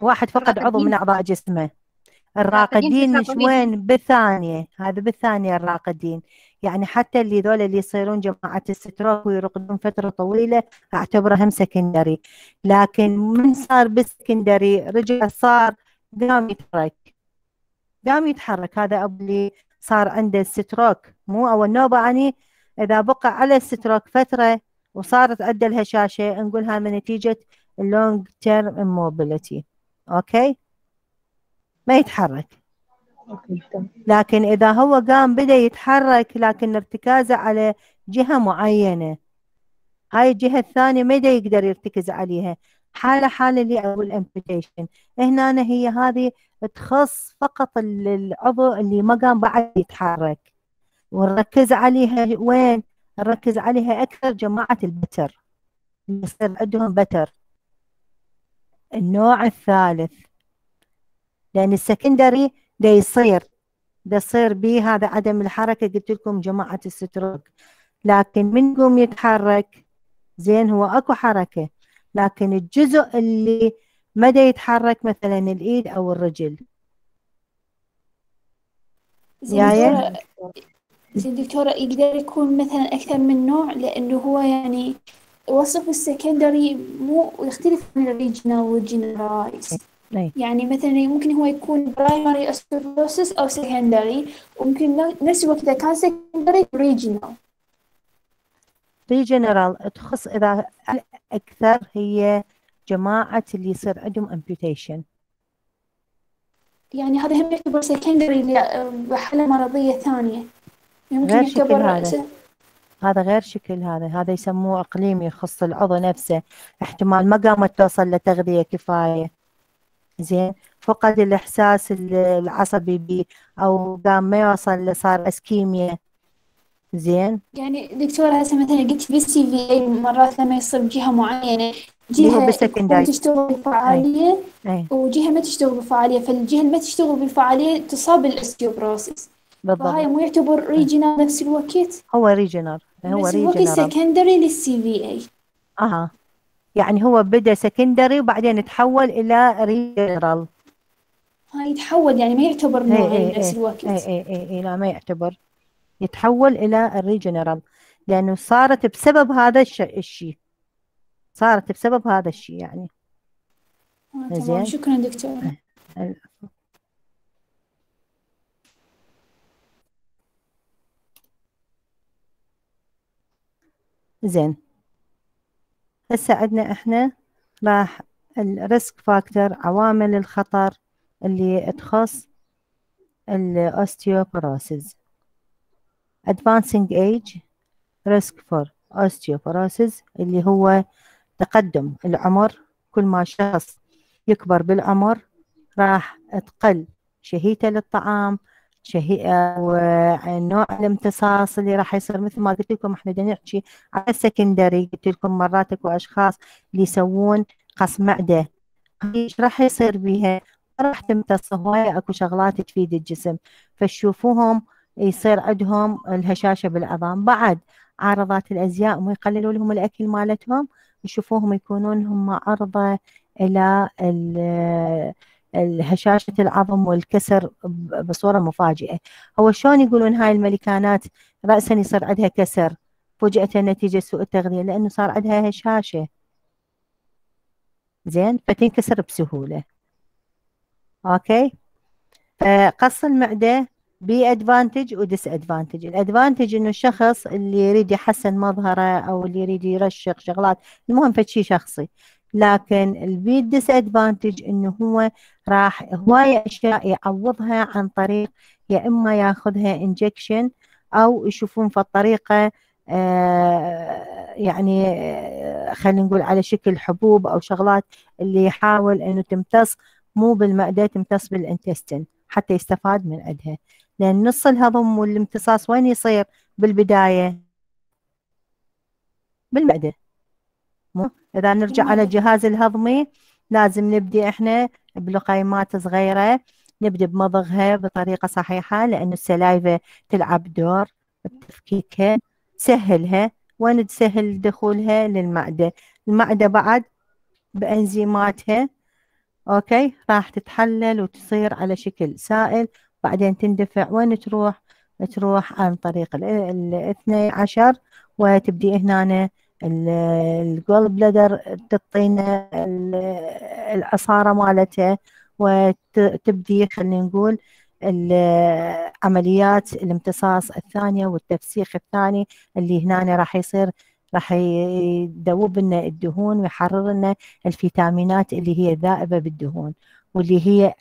واحد فقد عضو من أعضاء جسمه. الراقدين شوين بالثانية هذا بالثانية الراقدين. يعني حتى اللي ذولا اللي يصيرون جماعة الستروك ويرقدون فترة طويلة أعتبره هم سكندري لكن من صار بال secondary رجع صار قام يتحرك. قام يتحرك. هذا أبو اللي صار عنده stroke. مو أول نوبة يعني إذا بقى على ال stroke فترة وصارت عنده الهشاشة نقول هذا نتيجة ال long term immobility. okay؟ ما يتحرك. لكن إذا هو قام بدأ يتحرك لكن ارتكازه على جهة معينة هاي الجهة الثانية ما يقدر يرتكز عليها. حالة حالة اللي أو ال amputation هنا هي هذه تخص فقط ال- العضو اللي ما قام بعد يتحرك. ونركز عليها وين؟ نركز عليها أكثر جماعة البتر. يصير عندهم بتر. النوع الثالث. لأن ال secondary دا يصير دا يصير به هذا عدم الحركة قلت لكم جماعة ال stroke. لكن من يقوم يتحرك؟ زين هو أكو حركة لكن الجزء اللي ما دا يتحرك مثلا الإيد أو الرجل. زين؟ دكتورة زين دكتورة يقدر يكون مثلا أكثر من نوع؟ لأنه هو يعني وصف ال secondary مو يختلف من ال regional وال generalized أي. يعني مثلا ممكن هو يكون primary osteoporosis أو secondary وممكن نفس الوقت إذا كان secondary regional regional تخص إذا أكثر هي جماعة اللي يصير عندهم amputation يعني هذا هم يعتبر secondary لحالة مرضية ثانية. غير شكل يعتبر هذا. س- هذا غير شكل هذا. هذا يسموه اقليمي يخص العضو نفسه. احتمال ما قامت توصل لتغذية كفاية. زين؟ فقد الإحساس ال- العصبي بيه أو قام ما يوصل صار ischemia. زين؟ يعني دكتورة هسه مثلا قلت بال CVA مرات لما يصير بجهة معينة جهة تشتغل بفعالية وجهة ما تشتغل بفعالية فالجهة اللي ما تشتغل بفعالية تصاب بال osteoporosis فهاي بالضبط مو يعتبر regional نفس الوقت هو regional هو regional secondary لل CVA أها. يعني هو بدأ secondary وبعدين تحول إلى regional هاي يتحول يعني ما يعتبر اي نوعين اي بنفس اي الوقت. اي اي اي لا ما يعتبر. يتحول إلى ال regional لأنه صارت بسبب هذا الش- الشيء. صارت بسبب هذا الشيء يعني. آه تمام. شكرا دكتورة زين. هسه عندنا إحنا راح ال risk factor عوامل الخطر اللي تخص ال osteoporosis advancing age risk for osteoporosis اللي هو تقدم العمر. كل ما شخص يكبر بالعمر راح تقل شهيته للطعام شهي ونوع الامتصاص اللي راح يصير مثل ما قلت لكم إحنا بدنا نحكي على السكندري قلت لكم مرات اكو اشخاص اللي يسوون قص معدة. إيش راح يصير بيها؟ راح تمتص هواية أكو شغلات تفيد الجسم. فتشوفوهم يصير عندهم الهشاشة بالعظام بعد عارضات الأزياء مو يقللوا لهم الأكل مالتهم يشوفوهم يكونون هم عرضة إلى الهشاشة العظم والكسر بصورة مفاجئة. هو شلون يقولون هاي المانيكانات رأسا يصير عندها كسر فجأة نتيجة سوء التغذية لأنه صار عندها هشاشة. زين؟ فتنكسر بسهولة. okay؟ فقص المعدة بي advantage و disadvantage ال advantage إنه الشخص اللي يريد يحسن مظهره أو اللي يريد يرشق شغلات المهم فشي شخصي. لكن البي disadvantage إنه هو راح هواية أشياء يعوضها عن طريق يا إما ياخذها injection أو يشوفون في الطريقة آه يعني آه خلينا نقول على شكل حبوب أو شغلات اللي يحاول إنه تمتص مو بالمعدة تمتص بال intestine حتى يستفاد من عندها. لأن نص الهضم والامتصاص وين يصير؟ بالبداية. بالمعدة. مو؟ إذا نرجع على. الجهاز الهضمي لازم نبدي إحنا بلقيمات صغيرة نبدأ بمضغها بطريقة صحيحة لأن السلايفة تلعب دور بتفكيكها تسهلها وين تسهل دخولها للمعدة المعدة بعد بأنزيماتها أوكي راح تتحلل وتصير على شكل سائل بعدين تندفع وين تروح تروح عن طريق ال- الاثني عشر وتبدي هنا الجول بلادر تعطينا ال- العصارة مالتها وتبدي خلينا نقول عمليات الامتصاص الثانية والتفسيخ الثاني اللي هنا راح يصير راح يذوب لنا الدهون ويحرر لنا الفيتامينات اللي هي ذائبة بالدهون واللي هي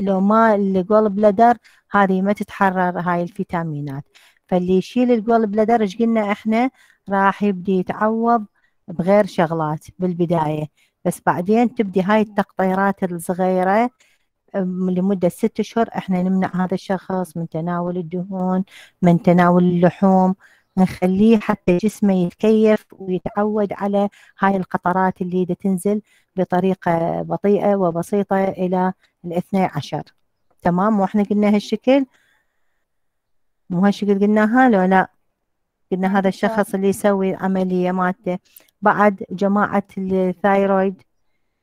لو ما ال gallbladder هذه ما تتحرر هاي الفيتامينات. فاللي يشيل ال gallbladder إيش قلنا إحنا راح يبدي يتعوض بغير شغلات بالبداية. بس بعدين تبدي هاي التقطيرات الصغيرة لمدة ست أشهر إحنا نمنع هذا الشخص من تناول الدهون من تناول اللحوم. نخليه حتى جسمه يتكيف ويتعود على هاي القطرات اللي دا تنزل بطريقة بطيئة وبسيطة إلى الاثني عشر. تمام؟ وإحنا قلنا هالشكل. مو هالشكل قلناها لو لا قلنا هذا الشخص اللي يسوي العملية مالته. بعد جماعة ال thyroid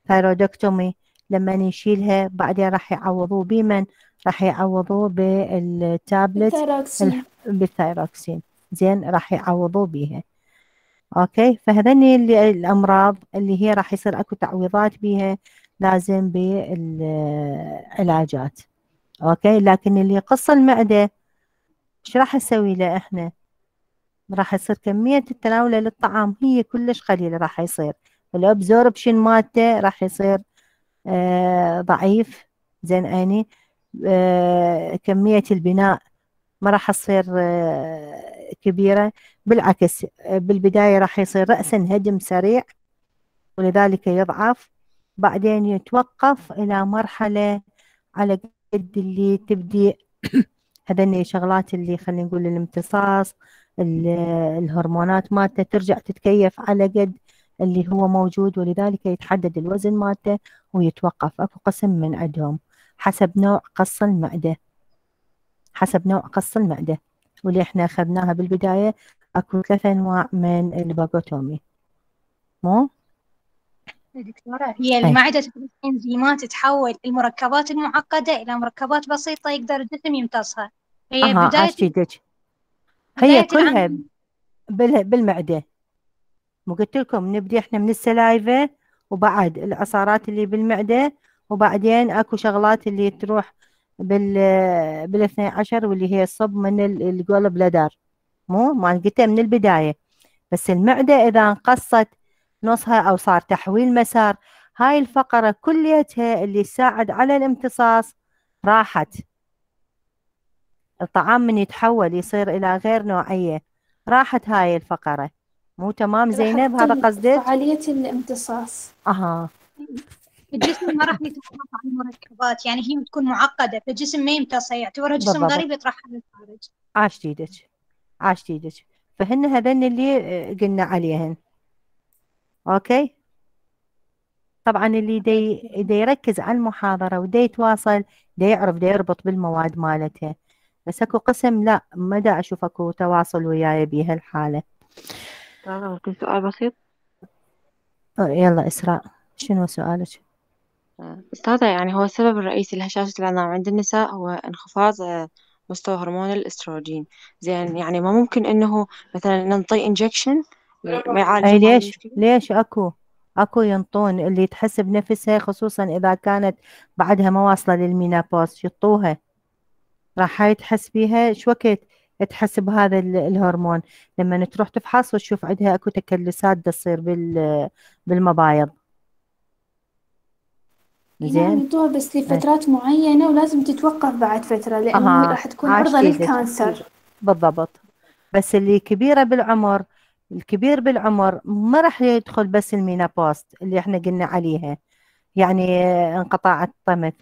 thyroidectomy لما يشيلها بعدين راح يعوضوه بمن؟ راح يعوضوه بال tablet thyroxine بال thyroxine. زين راح يعوضوه بيها. okay؟ فهذني الأمراض اللي هي راح يصير أكو تعويضات بيها لازم بالعلاجات. okay؟ لكن اللي يقص المعدة إيش راح نسوي له إحنا. راح يصير كمية التناول للطعام هي كلش قليلة راح يصير. ال absorption مالته راح يصير آه ضعيف. زين عيني آه كمية البناء ما راح تصير آه كبيرة. بالعكس بالبداية راح يصير رأسا هدم سريع ولذلك يضعف. بعدين يتوقف إلى مرحلة على قد اللي تبدي هذني شغلات اللي خلينا نقول الامتصاص ال- الهرمونات مالته ترجع تتكيف على قد اللي هو موجود ولذلك يتحدد الوزن مالته ويتوقف. أكو قسم من عندهم حسب نوع قص المعدة. حسب نوع قص المعدة. واللي إحنا أخذناها بالبداية أكو ثلاث أنواع من الباجوتومي. مو؟ دكتورة. هي أي. المعدة تفرز إنزيمات تحول المركبات المعقدة إلى مركبات بسيطة يقدر الجسم يمتصها. هي أها بداية هي بداية كلها بالمعدة. مو قلت لكم نبدي إحنا من السلايفة وبعد العصارات اللي بالمعدة وبعدين أكو شغلات اللي تروح بال بالاثني عشر واللي هي الصب من ال- الجول بلادر مو؟ ما قلتها من البداية. بس المعدة إذا انقصت نصها أو صار تحويل مسار. هاي الفقرة كليتها اللي تساعد على الامتصاص راحت. الطعام من يتحول يصير إلى غير نوعية. راحت هاي الفقرة. مو تمام زينب؟ هذا قصدك؟ فعالية الامتصاص. أها. الجسم ما راح يتعرف على المركبات يعني هي تكون معقدة. فالجسم ما يمتصها يعتبرها جسم بالضبط. غريب يطرحها للخارج عاش جيدك. عاش جيدك. فهن هذن اللي آه، قلنا عليهن. أوكي. طبعا اللي دي, دي يركز على المحاضرة ودي يتواصل دي يعرف دي يربط بالمواد مالته. بس أكو قسم لا ما دا أشوف أكو تواصل وياي بهالحالة تمام ممكن سؤال بسيط. آه، يلا إسراء. شنو سؤالك؟ آه، أستاذة يعني هو السبب الرئيسي لهشاشة العظام عند النساء هو انخفاض آه، مستوى هرمون الأستروجين. زين يعني ما ممكن إنه مثلا ننطي انجكشن ما يعالج أي هاي ليش؟ المشكلة ليش أكو؟ أكو ينطون اللي تحس بنفسها خصوصا إذا كانت بعدها ما واصلة لل menopause يطوها. راح هاي تحس بيها شو وقت تحس بهذا ال- الهرمون؟ لما تروح تفحص وتشوف عندها أكو تكلسات دا تصير بال بالمبايض. نعم زين؟ يعطوها بس لفترات معينة ولازم تتوقف بعد فترة لأنه هي أها راح تكون جيدك لل cancer. بالضبط. بس اللي كبيرة بالعمر الكبير بالعمر ما راح يدخل بس ال menopause اللي إحنا قلنا عليها. يعني آه، انقطاع الطمث.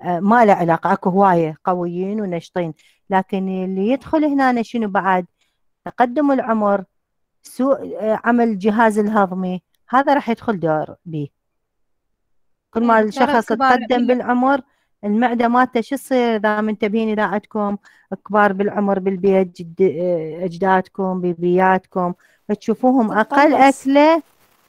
آه، ما له علاقة. اكو هواية قويين ونشطين لكن اللي يدخل هنا شنو بعد؟ تقدم العمر سوء آه، عمل الجهاز الهضمي. هذا راح يدخل دور بيه كل ما إيه، الشخص تقدم هي بالعمر المعدة مالته شو تصير؟ إذا منتبهين إذا عندكم كبار بالعمر بالبيت جد أجدادكم بيبياتكم. تشوفوهم تتقلص أكلة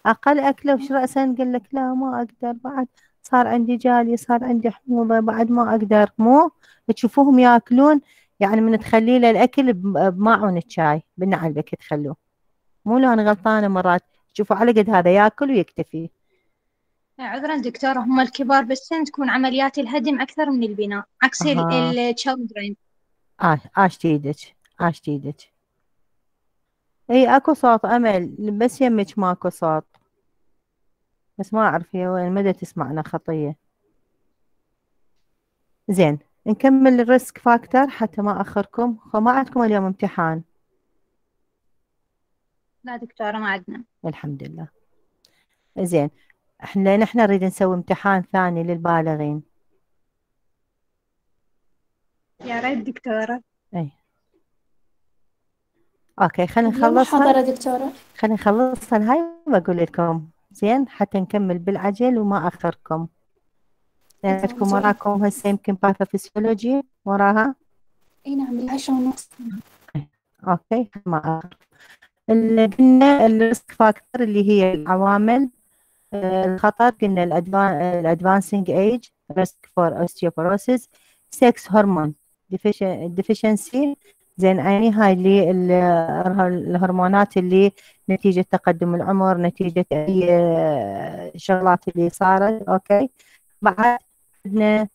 أقل أكلة وش رأسا قال لك لا ما أقدر. بعد صار عندي جالي صار عندي حموضة بعد ما أقدر. مو؟ تشوفوهم يأكلون يعني من تخلي له الأكل ب- بماعون الشاي بالنعلبك تخلوه. مو لو أنا غلطانة مرات. تشوفوا على قد هذا يأكل ويكتفي. عذرا دكتورة هم الكبار بالسن تكون عمليات الهدم أكثر من البناء عكس أها. التشيلدرن آه عاش تيدك عاش تيدك اي أكو صوت أمل بس يمك ماكو صوت. بس ما أعرف هي وين ما دا تسمعنا خطية. زين نكمل ال risk factor حتى ما أخركم. خو ما عندكم اليوم امتحان؟ لا دكتورة ما عندنا. الحمد لله. زين إحنا نحن نريد نسوي امتحان ثاني للبالغين. يا ريت دكتورة. اي okay خلينا نخلصها. محاضرة دكتورة. خلينا نخلصها. هاي واقول لكم زين حتى نكمل بالعجل وما أخركم. لأن تمام، عندكم زين. وراكم هسه يمكن pathophysiology وراها؟ إي نعم العشرة ونص okay ما اخر اللي قلنا ال risk factor اللي هي العوامل. آه، الخطر قلنا ال advancing age risk for osteoporosis sex hormone deficiency زين عيني هاي اللي ال- الهرمونات اللي نتيجة تقدم العمر نتيجة أي آه، شغلات اللي صارت. أوكي؟ بعد عندنا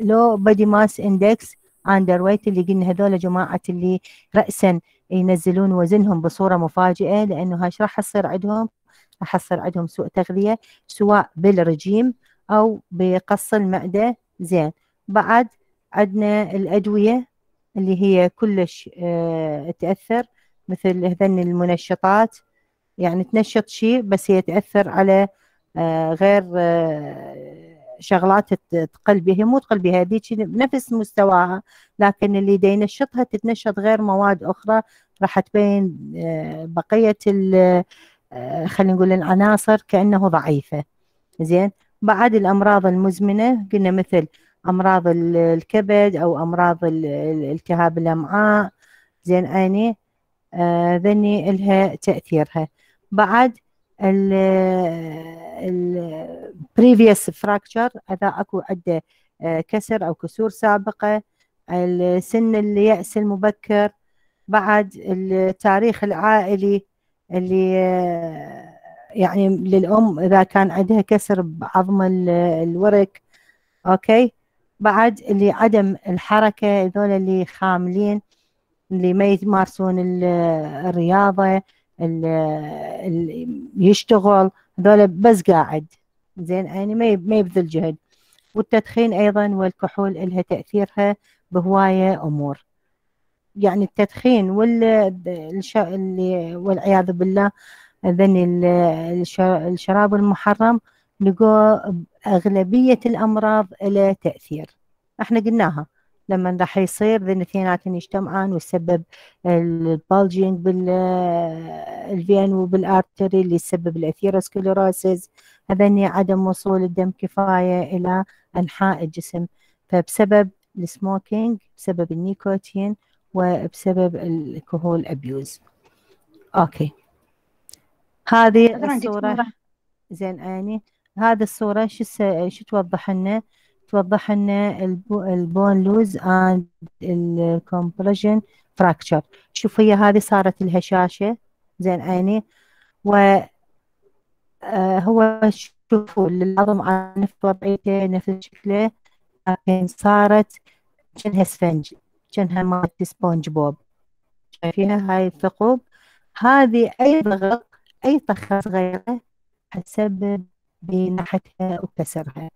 low body mass index underweight اللي قلنا هذول جماعة اللي رأسا ينزلون وزنهم بصورة مفاجئة لأنه هاي راح يصير عندهم؟ راح يصير عندهم سوء تغذية سواء بالرجيم أو بقص المعدة. زين. بعد عندنا الأدوية اللي هي كلش آه، تأثر مثل هذن المنشطات. يعني تنشط شيء بس هي تأثر على آه، غير آه، شغلات تقل بها. هي مو تقل بها هذيك بنفس مستواها لكن اللي دا ينشطها تتنشط غير مواد أخرى. راح تبين آه، خلينا نقول العناصر كأنه ضعيفة. زين؟ بعد الأمراض المزمنة قلنا مثل أمراض ال- الكبد ال- ال- التهاب الأمعاء. زين عيني آه، ذني إلها تأثيرها. بعد ال ال previous fracture إذا أكو عنده آه، كسر أو كسور سابقة. السن اليأس المبكر. بعد التاريخ العائلي اللي آه، يعني للأم إذا كان عندها كسر بعظم ال- الورك أوكي؟ بعد اللي عدم الحركة هذول اللي خاملين اللي ما يمارسون ال- الرياضة ال- اللي يشتغل هذول بس قاعد. زين؟ يعني ما يب- ما يبذل جهد. والتدخين أيضا والكحول إلها تأثيرها بهواية أمور. يعني التدخين وال والعياذ بالله ذني ال- الش- الشراب المحرم لقوا أغلبية الأمراض له تأثير. إحنا قلناها لما راح يصير ذن يجتمعان ويسبب ال bulging بال vein وبال artery اللي يسبب ال atherosclerosis. هذني عدم وصول الدم كفاية إلى أنحاء الجسم. فبسبب ال smoking بسبب النيكوتين وبسبب الكحول abuse. أوكي. هذه دكتورة زين عيني. هذه الصورة شو س- شو توضح لنا؟ توضح لنا ال bo- ال bone loss and ال compression fracture شوف هي هذه صارت الهشاشة. زين عيني. و آه، هو شوفوا العظم على نفس وضعيته نفس شكله. لكن صارت كأنها سفنج كأنها مالت سبونج بوب. شايفيها هاي الثقوب. هذه أي ضغط أي طخة صغيرة تسبب بنحتها وكسرها.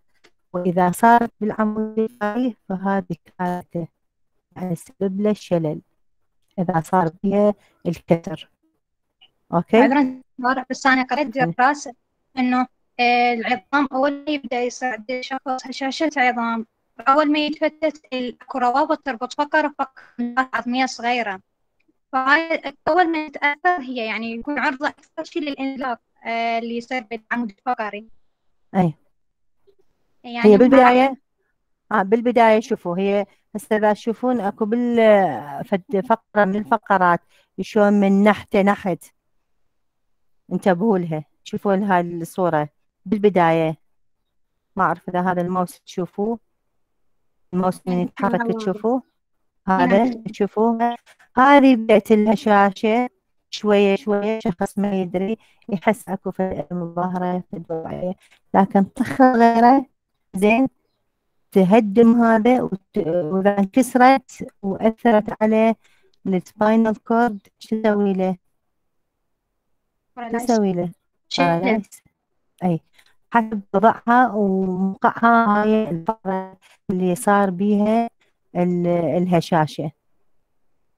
وإذا صارت بالعمود الفقري فهذه كارثة يعني تسبب له شلل إذا صار فيها الكسر. أوكي؟ عذرا بس أنا قرأت دراسة إنه آه، العظام أول ما يبدأ يصير عند الشخص هشاشة عظام. أول ما يتفتت أكو روابط تربط فقرة بفقرات عظمية صغيرة. فهاي أول ما تتأثر هي يعني يكون عرضة أكثر شيء للإنزلاق آه، اللي يصير بالعمود الفقري. أي يعني هي هم بالبداية آه بالبداية شوفوا هي هسه إذا تشوفون أكو بال فد فقرة من الفقرات شلون من نحت نحت. انتبهوا لها شوفوا لها الصورة. بالبداية ما أعرف إذا هذا الماوس تشوفوه. الماوس من يتحرك نعم. تشوفوه. هذا تشوفوه. هذه بدأت الهشاشة شوية شوية شخص ما يدري يحس أكو في مظاهرة تدور عليه لكن طخ غيره زين تهدم هذا وت- وإذا انكسرت وأثرت عليه ال spinal cord شو تسوي له؟ شو تسوي له؟ أي. حسب وضعها وموقعها هاي الفقرة اللي صار بيها ال- الهشاشة.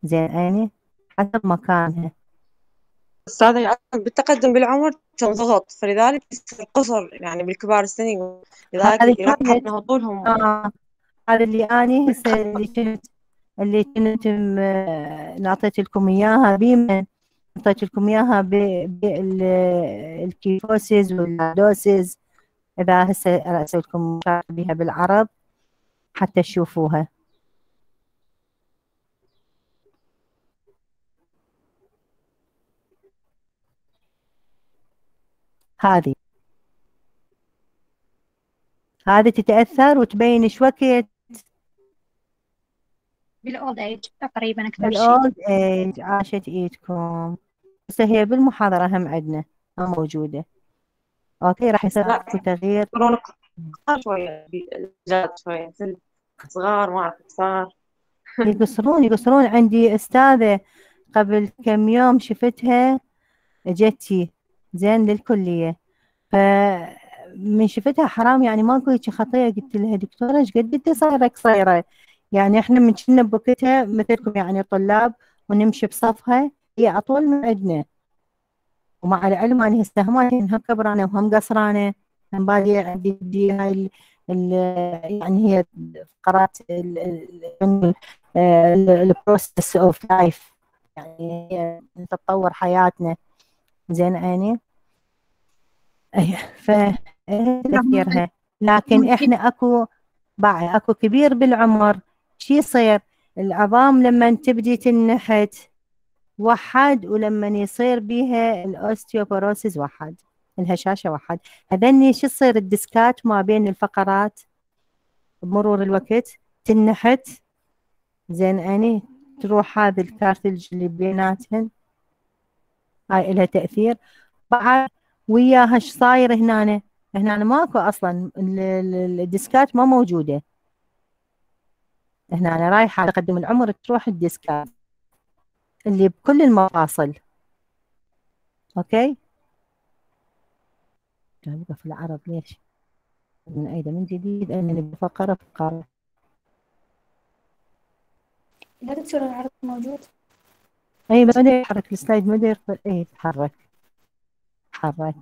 زين عيني حسب مكانها. أستاذة يعني بالتقدم بالعمر تنضغط فلذلك يصير قصر يعني بالكبار السن لذلك أنه طولهم آه هذا اللي أنا هسه اللي كنت اللي كنت م- نعطيت لكم إياها بمن أعطيت لكم إياها بالكيفوسيس واللادوسيس إذا هسه أرسل لكم بها بالعرب حتى تشوفوها. هذه. هذه تتأثر وتبين إيش وقت؟ بالأولد إيج تقريبا أكثر شيء. بالأولد ايج عاشت إيدكم. بس هي بالمحاضرة هم عندنا هم موجودة. أوكي راح يصير تغيير. شوية جاد شوية صغار ما أعرف صار يقصرون يقصرون. عندي أستاذة قبل كم يوم شفتها جتي. زين للكلية. فمن شفتها حرام يعني ماكو هيك خطية قلت لها دكتورة إيش قد انت صايرة؟ قصيرة يعني إحنا من كنا بوقتها مثلكم يعني طلاب ونمشي بصفها. هي أطول من عندنا. ومع العلم اني هسه هم كبرانة وهم قصرانة. هم باقي عندي بدي هاي ال ال يعني هي فقرات البروسيس اوف لايف يعني هي تتطور حياتنا. زين عيني؟ أي ف تأثيرها لكن إحنا أكو باع أكو كبير بالعمر. شي يصير؟ العظام لما تبدي تنحت وحد ولما يصير بيها ال osteoporosis وحد الهشاشة وحد. هذني شو تصير ال disc ات ما بين الفقرات بمرور الوقت تنحت. زين عيني تروح هذا ال cartilage اللي بيناتهن. هاي إلها تأثير. بعد وياها إيش صاير هنا هنا ماكو أصلا ال- ال- ال disc ات ما موجودة. هنا أنا رايحة على تقدم العمر تروح الديسكات اللي بكل المفاصل. أوكي؟ جايبها في العرب ليش؟ من أيضا من جديد أنني بفقرة فقرة لا دكتور العرض موجود. أي بس ما يحرك السلايد ما يقدر أي يتحرك. تحرك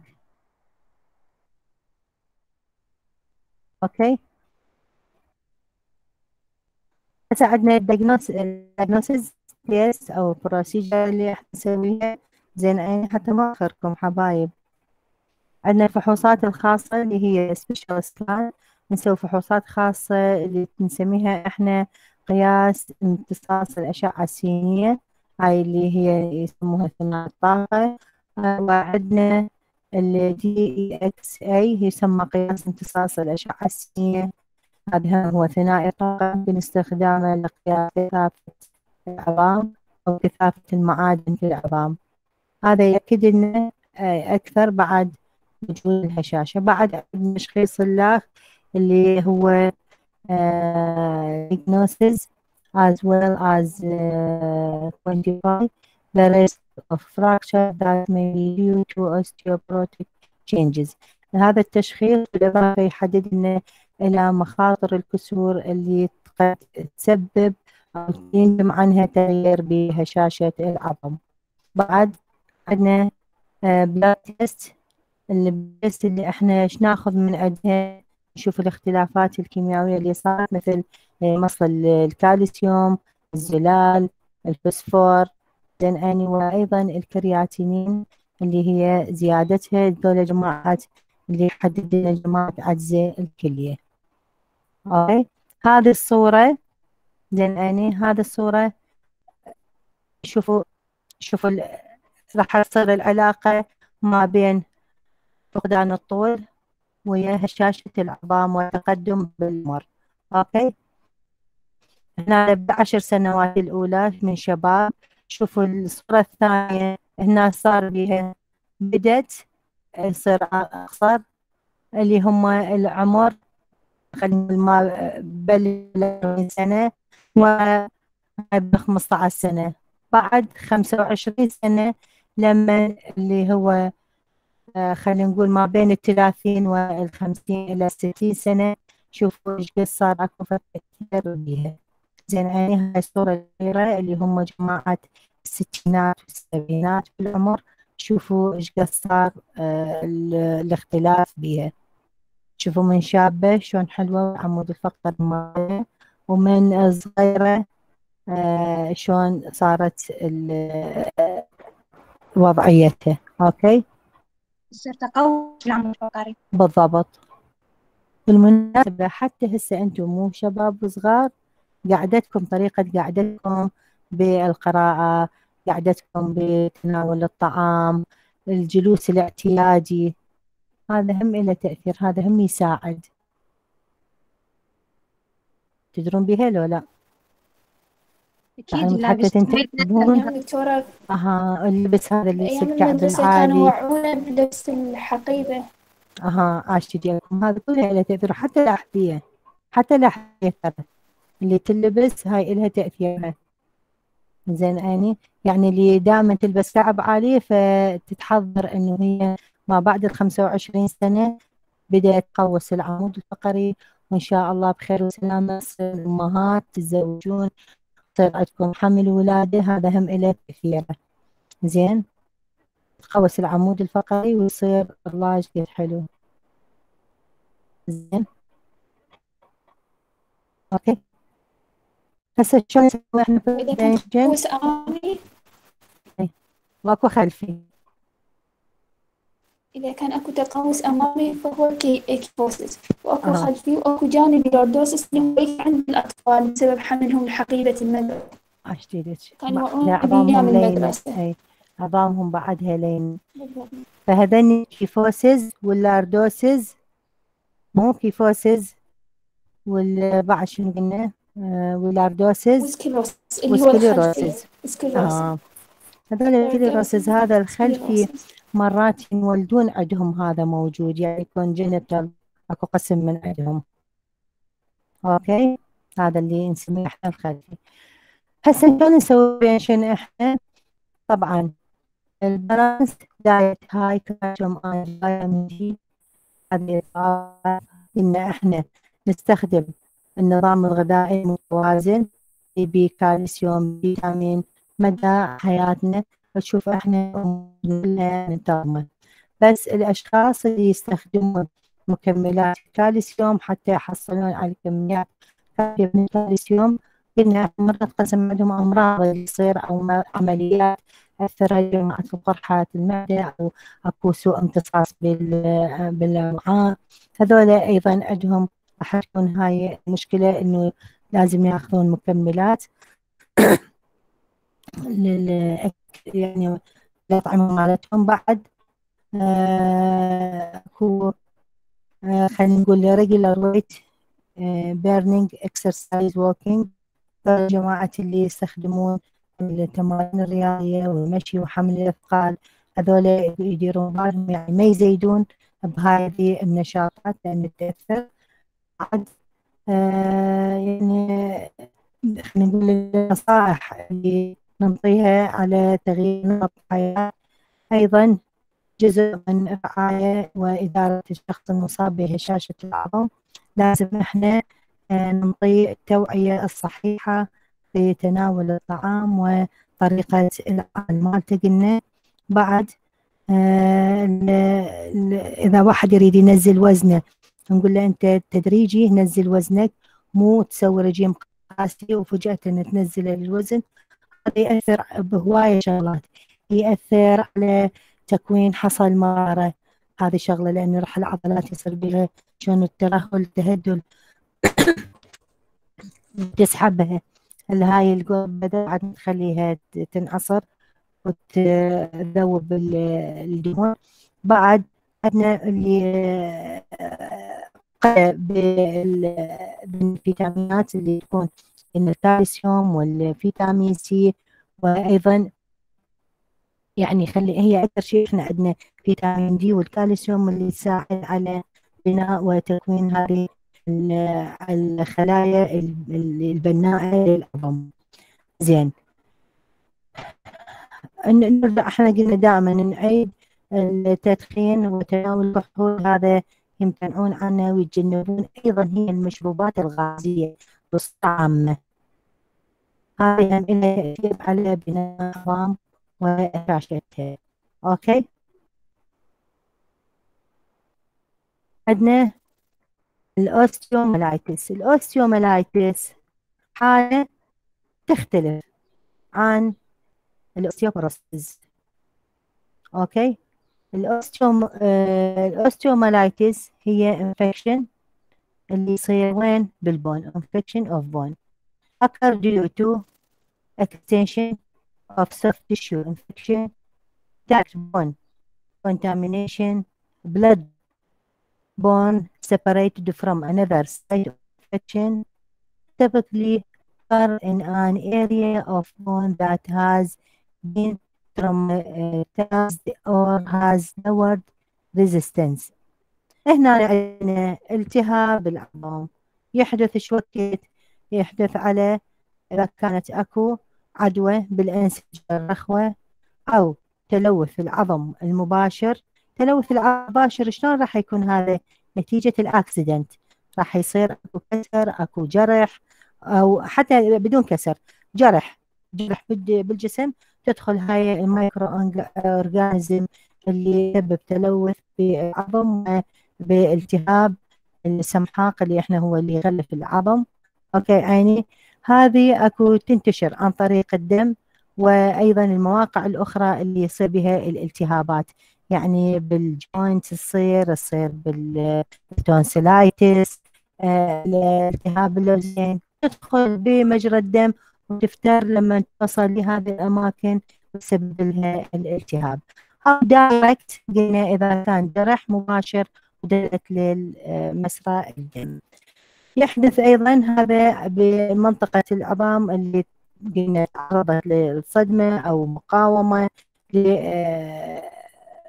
أوكي. هسه عندنا ال diagnosis test أو procedure اللي نسويها زين عيني حتى ما أخركم حبايب. عندنا الفحوصات الخاصة اللي هي special scan نسوي فحوصات خاصة اللي نسميها إحنا قياس امتصاص الأشعة السينية. هاي اللي هي يسموها ثنائي الطاقة. آه، وعندنا ال DEXA يسمى قياس امتصاص الأشعة السينية. هذا هو ثنائي الطاقة يمكن استخدامه لقياس كثافة العظام أو كثافة المعادن في العظام. هذا يأكد لنا آه، أكثر بعد وجود الهشاشة. بعد تشخيص اللاخ اللي هو diagnosis as well as uh, quantify the risk of fracture that may be due to osteoporotic changes. هذا التشخيص بالإضافة يحدد لنا إلى مخاطر الكسور اللي قد تسبب أو ينجم عنها تغيير بهشاشة العظم بعد عندنا blood test ال best اللي إحنا إيش ناخذ من عندها نشوف الاختلافات الكيميائية اللي صارت مثل مصل الكالسيوم الزلال الفوسفور زين اني وأيضا الكرياتينين اللي هي زيادتها ذولا جماعات اللي يحدد لنا جماعة أجزاء الكلية. أوكي هذه الصورة زين اني هذه الصورة شوفوا شوفوا راح تصير العلاقة ما بين فقدان الطول ويا هشاشة العظام والتقدم بالعمر أوكي؟ هنا بالعشر سنوات الأولى من شباب. شوفوا الصورة الثانية. هنا صار بها بدت يصير أقصر اللي هم العمر. خلينا ما بل 40 سنة و 15 سنة. بعد 25 سنة لما اللي هو خلينا نقول ما بين الثلاثين والخمسين إلى الستين سنة. شوفوا إيش قد صار أكو تأثير بيها زين يعني هاي الصورة الأخيرة اللي هم جماعة الستينات والسبعينات بالعمر شوفوا إيش قد صار آه، الاختلاف بيها. شوفوا من شابة شلون حلوة عمود الفقر مالها ومن صغيرة آه، شلون صارت وضعيتها. أوكي؟ يصير تقوس العمود الفقري. بالضبط. بالمناسبة حتى هسه أنتم مو شباب صغار قعدتكم طريقة قعدتكم بالقراءة قعدتكم بتناول الطعام الجلوس الاعتيادي هذا هم له تأثير هذا هم يساعد. تدرون بها لو لا؟ أكيد يعني لا حتى بس تنتبهون دكتورة أها اللبس هذا اللبس أيام الكعب المدرسة كانوا العالي يوعونا بلبس الحقيبة. أها عاش تجيكم هذا كلها له تأثير حتى الأحذية. حتى الأحذية ترى اللي تلبس هاي إلها تأثيرها. زين يعني يعني اللي دائما تلبس كعب عالي فتتحضر إنه هي ما بعد ال 25 سنة بدأت تقوس العمود الفقري وإن شاء الله بخير وسلامة. الأمهات تتزوجون. تصير عندكم حمل ولادة هذا هم إله تأثيره زين؟ تقوس العمود الفقري ويصير الله قد حلو. زين؟ أوكي. هسه شلون نسوي إحنا أمامي؟ واكو خلفي إذا كان أكو تقوس أمامي فهو كي kyphosis وأكو أها. خلفي وأكو جانبي lordosis اللي هو عند الأطفال بسبب حملهم لحقيبة المدرسة. عاشت إيدك كانوا عظامهم المدرسة. عظامهم بعدها لين. فهذني kyphosis وال lordosis مو kyphosis والبعد شنو قلنا؟ آه وال lordosis اللي هو الخلفي. آه. هذول ال scoliosis هذا الخلفي. مرات ينولدون عندهم هذا موجود يعني congenital أكو قسم من عندهم. أوكي؟ هذا اللي نسميه إحنا الخلفي. هسه شلون نسوي prevention إحنا؟ طبعا ال balanced diet هاي كالسيوم ايون هذه إن إحنا نستخدم النظام الغذائي المتوازن بي كالسيوم فيتامين مدى حياتنا. تشوف إحنا ننتظمه بس الأشخاص اللي يستخدمون مكملات الكالسيوم حتى يحصلون على كميات كافية من الكالسيوم قلنا مرات قسم عندهم أمراض اللي يصير م- عمليات عليهم مثل قرحة المعدة أو أكو سوء امتصاص بال- بالأمعاء هذول أيضا عندهم راح تكون هاي المشكلة إنه لازم يأخذون مكملات. يعني الأطعمة مالتهم بعد. آه، أكو آه، خلينا نقول regular weight آه، burning exercise walking. جماعة اللي يستخدمون التمارين الرياضية والمشي وحمل الأثقال هذول يديرون بالهم يعني ما يزيدون بهذه النشاطات لأن تأثر بعد آه يعني خلينا نقول النصائح اللي نعطيها على تغيير نمط الحياة أيضا جزء من رعاية وإدارة الشخص المصاب بهشاشة العظم لازم إحنا آه، نعطي التوعية الصحيحة في تناول الطعام وطريقة الأكل مالته قلنا بعد آه، إذا واحد يريد ينزل وزنه نقول له أنت تدريجي نزل وزنك مو تسوي رجيم قاسي وفجأة تنزل الوزن. يأثر بهواية شغلات يأثر على تكوين حصى المرارة هذه شغلة لأنه راح العضلات يصير بها شلون الترهل التهدل. تسحبها هاي القوة بعد تخليها تنعصر وتذوب ال- الدهون؟ بعد عندنا اللي آه، بالفيتامينات اللي تكون إن الكالسيوم والفيتامين سي وأيضا يعني خلي هي أكثر شيء إحنا عندنا فيتامين دي والكالسيوم اللي يساعد على بناء وتكوين هذه ال- الخلايا ال- ال- البناءة للعظم. زين. نرجع إحنا قلنا دائما نعيد التدخين وتناول الكحول هذا يمتنعون عنه ويتجنبون أيضا هي المشروبات الغازية. بصفة عامة هذه لها تأثير على بناء العظام وهشاشتها أوكي؟ عندنا ال osteomyelitis ال osteomyelitis حالة تختلف عن ال osteoporosis. أوكي؟ ال osteom- آه، ال osteomyelitis هي infection اللي يصير وين بالبون infection of bone occur due to extension of soft tissue infection that bone contamination blood bone separated from another site of infection typically occur in an area of bone that has been traumatized or has lowered resistance هنا عندنا التهاب العظام يحدث شو يحدث على إذا كانت أكو عدوى بالأنسجة الرخوة أو تلوث العظم المباشر. تلوث العظم المباشر شلون راح يكون هذا؟ نتيجة ال accident. راح يصير أكو كسر أكو جرح أو حتى بدون كسر جرح. جرح بالج- بالجسم تدخل هاي ال microorganism اللي يسبب تلوث بالعظم بالتهاب السمحاق اللي إحنا هو اللي يغلف العظم. أوكي عيني. هذه أكو تنتشر عن طريق الدم وأيضا المواقع الأخرى اللي يصير بها الالتهابات. يعني بال joint تصير تصير بال tonsillitis آه، الالتهاب اللوزين تدخل بمجرى الدم وتفتر لما توصل لهذه الأماكن وتسبب لها الالتهاب. أو direct قلنا إذا كان جرح مباشر ودلت لمسرى الدم يحدث أيضا هذا بمنطقة العظام اللي قلنا تعرضت للصدمة أو مقاومة ل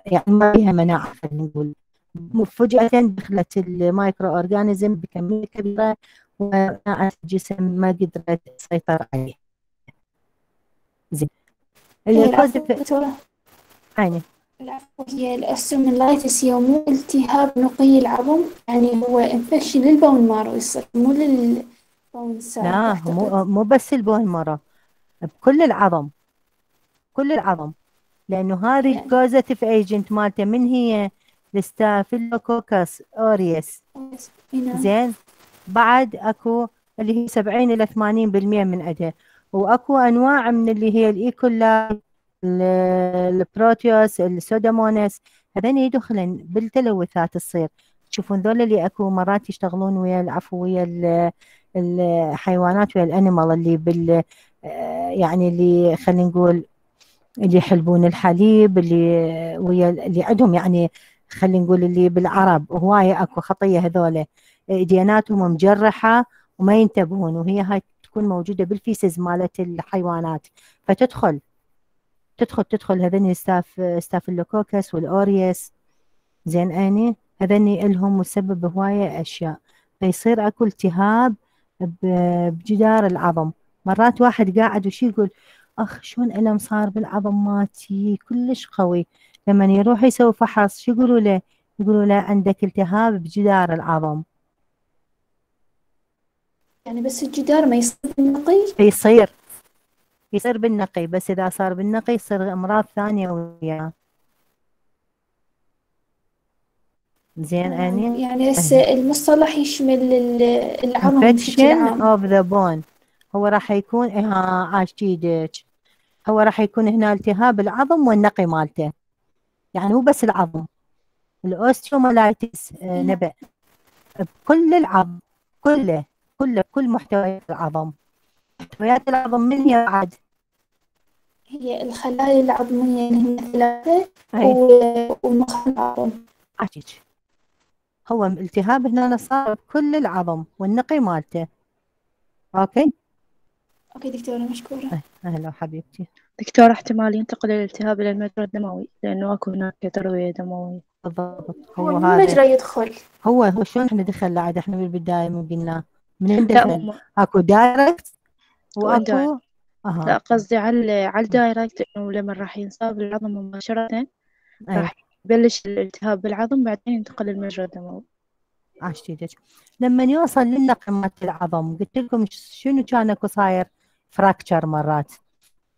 يعني ما فيها مناعة خلينا نقول. فجأة دخلت ال microorganism بكمية كبيرة ومناعة الجسم ما قدرت تسيطر عليه. زين. ال causative دكتورة عيني العفو هي ال osteomyelitis هي مو التهاب نقي العظم يعني هو infection لل bone مارو يصير مو لل bone سايد لا مو مو بس ال bone مرة بكل العظم كل العظم لأنه هذه يعني ال causative agent مالته من هي؟ ال Staphylococcus نعم زين بعد أكو اللي هي 70 إلى 80% من عندها وأكو أنواع من اللي هي ال E. coli ال- ال Proteus ال Pseudomonas هذين يدخلن بالتلوثات تصير. تشوفون ذول اللي أكو مرات يشتغلون ويا العفو ويا ال- الحيوانات ويا ال animal اللي بال يعني اللي خلينا نقول اللي يحلبون الحليب اللي ويا اللي عندهم يعني خلينا نقول اللي بالعرب هواية أكو خطية هذول. إيديناتهم مجرحة وما ينتبهون وهي هاي تكون موجودة بال feces مالت الحيوانات. فتدخل تدخل تدخل هذني staph Staphylococcus وال aureus زين أني هذني إلهم مسبب هواية أشياء. فيصير أكو التهاب بجدار العظم. مرات واحد قاعد وشي يقول أخ شلون الم صار بالعظم مالتي كلش قوي. لما يروح يسوي فحص شو يقولوا له؟ يقولوا له عندك التهاب بجدار العظم. يعني بس الجدار ما يصير نقي؟ يصير. يصير بالنقي بس إذا صار بالنقي يصير أمراض ثانية وياه. زين اني يعني هسه المصطلح يشمل ال- العظم بشكل عام. of the bone. هو راح يكون ها عاش جيدك هو راح يكون هنا التهاب العظم والنقي مالته. يعني مو بس العظم. ال osteomyelitis آه، نبأ. بكل العظم كله كله كل محتويات العظم. محتويات العظم من هي بعد. هي الخلايا العظمية اللي هي ثلاثة أي. و- ومخ العظم. عاجج هو التهاب هنا صار بكل العظم والنقي مالته. أوكي؟ أوكي دكتورة مشكورة. أهلا حبيبتي. دكتور احتمال ينتقل الالتهاب إلى المجرى الدموي لأنه أكو هناك تروية دموية. بالضبط. هو هو من هذا. مجرى يدخل. هو هو شلون إحنا دخلنا عاد إحنا بالبداية من قلنا. دخل؟ هم أكو direct؟ وين direct؟ واكو لا قصدي على على الدايركت إنه لما راح ينصاب العظم مباشرة راح يبلش الالتهاب بالعظم بعدين ينتقل للمجرى الدموي. عاشت إيدج لما يوصل للقمة العظم قلت لكم شنو كان أكو صاير fracture مرات؟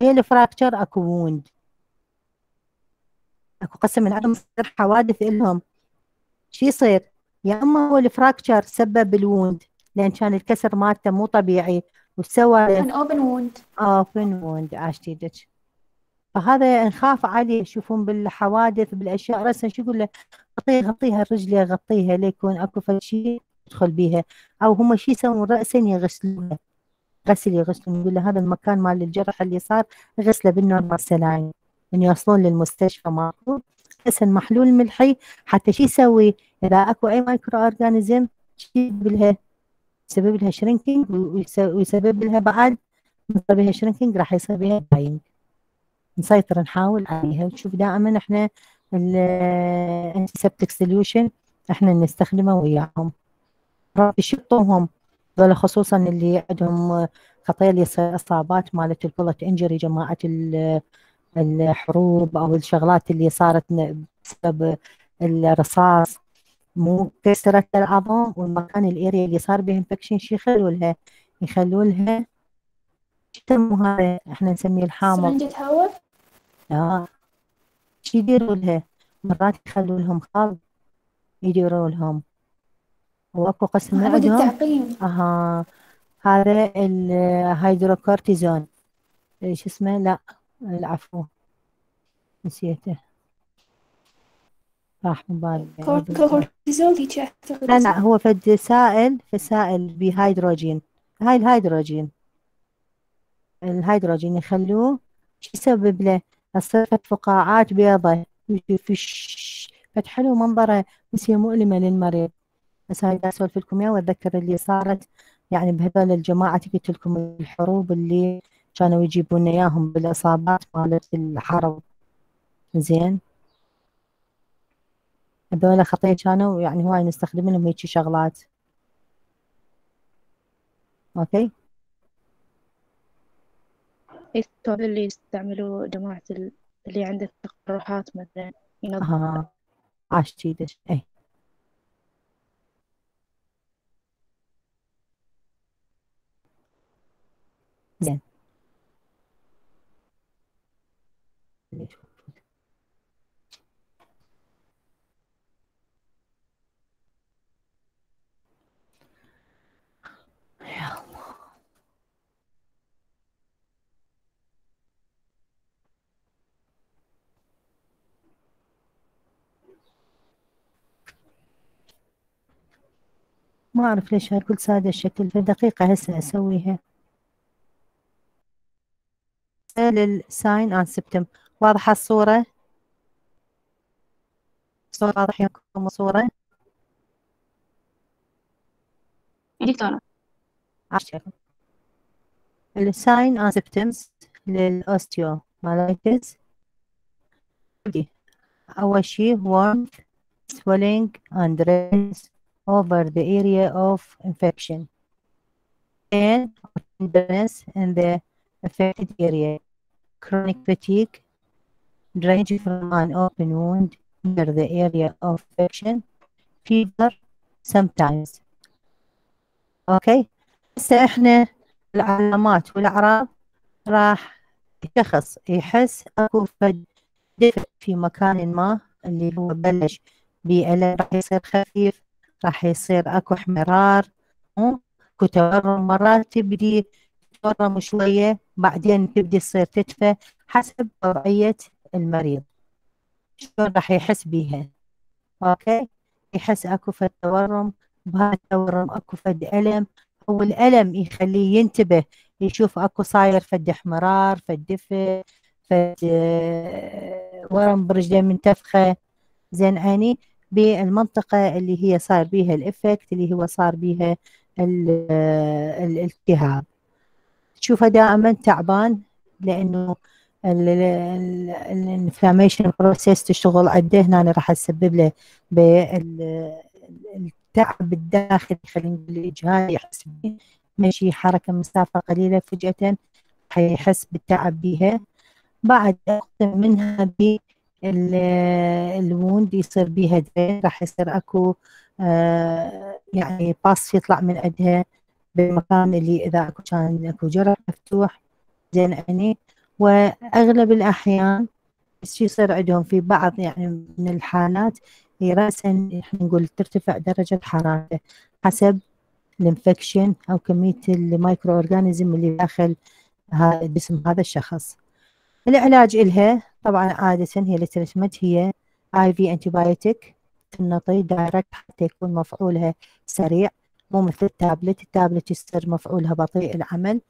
هي ال fracture أكو wound أكو قسم من عندهم تصير حوادث لهم شو يصير؟ يا أما هو ال fracture سبب ال wound لأن كان الكسر مالته مو طبيعي. وسوى كان open wound open wound عاشت إيدج فهذا نخاف عليه. يشوفون بالحوادث بالأشياء. راسا شو يقول له؟ غطيها غطيها رجلي غطيها ليكون أكو شيء يدخل بيها. أو هم شو يسوون؟ راسا يغسلوها غسل يغسلون. يقول له هذا المكان مال الجرح اللي صار غسله بال normal saline من يوصلون للمستشفى ماكو. اسهل محلول ملحي. حتى شو يسوي؟ إذا أكو أي microorganism شو يسبب لها يسبب لها shrinking ويسبب لها بعد. يصير بها shrinking راح يصير بها dying نسيطر نحاول عليها. وتشوف دائما إحنا ال antiseptic solution إحنا نستخدمه وياهم. يشطوهم ذولا خصوصا اللي عندهم خطية اللي يصير إصابات مالت ال bullet injury جماعة ال- الحروب أو الشغلات اللي صارت بسبب الرصاص. مو كسرت العظم والمكان ال area اللي صار به infection شو يخلوا لها. يخلوا لها شو هذا إحنا نسميه الحامض. سرنجة هواء؟ لا شو يديروا لها. مرات يخلوا لهم خل يديروا لهم. وأكو قسم عندهم التعقيم أها. هذا الهيدروكورتيزون شو اسمه؟ لا. العفو. نسيته. بالي كور- كورتيزول هيك أعتقد لا لا هو فد سائل في سائل بهيدروجين. هاي الهيدروجين. الهيدروجين يخلوه شو يسبب له؟ تصير فد فقاعات بيضة فش فد حلو منظره بس هي مؤلمة للمريض. بس هاي اسولف لكم إياها وأتذكر اللي صارت يعني بهذول الجماعة قلت لكم الحروب اللي كانوا يجيبون إياهم بالإصابات مالت الحرب. زين؟ هذول خطية كانوا يعني هواي نستخدم لهم هيك شغلات. أوكي؟ دكتور اللي يستعملوا جماعة ال- اللي عندك تقرحات مثلا؟ ينظف. آه عاش تيدش اي زين. ما أعرف ليش هالكل سادة الشكل في دقيقة هسه أسويها. لل sign and symptom واضحة الصورة؟ الصورة واضحة لكم الصورة دكتورة عشرة ال sign and symptoms لل osteomyelitis أول شي warmth swelling and redness over the area of infection and tenderness in the affected area chronic fatigue ranging from an open wound near the area of infection fever sometimes أوكي هسه إحنا العلامات والاعراض راح شخص يحس اكو دفء في مكان ما اللي هو بلش بألم راح يصير خفيف راح يصير أكو احمرار أكو تورم مرات تبدي تورم شوية بعدين تبدي تصير تدفى حسب وضعية المريض. شلون راح يحس بيها؟ أوكي؟ يحس أكو فد تورم بهذا التورم أكو فد ألم أو الألم يخليه ينتبه يشوف أكو صاير فد احمرار فد دفء فد آه، ورم برجله منتفخة. زين عيني بالمنطقة اللي هي صار بيها ال effect اللي هو صار بيها ال- الالتهاب. تشوفه دائما تعبان لأنه ال inflammation process تشتغل عنده هنا راح تسبب له بالتعب الداخلي خلينا نقول الإجهاد يحس مشي حركة مسافة قليلة فجأة حيحس بالتعب بيها. بعد منها ب الووند يصير بيها درين راح يصير أكو آه يعني باص يطلع من عندها بالمكان اللي إذا أكو كان أكو جرح مفتوح زين يعني. وأغلب الأحيان شو يصير عندهم في بعض يعني من الحالات هي راسا إحنا نقول ترتفع درجة حرارته حسب ال infection أو كمية ال microorganism اللي داخل جسم هذا الشخص. العلاج إلها طبعا عادة هي ال treatment هي IV antibiotic تنطي direct حتى يكون مفعولها سريع مو مثل ال tablet. ال tablet يصير مفعولها بطيء العمل.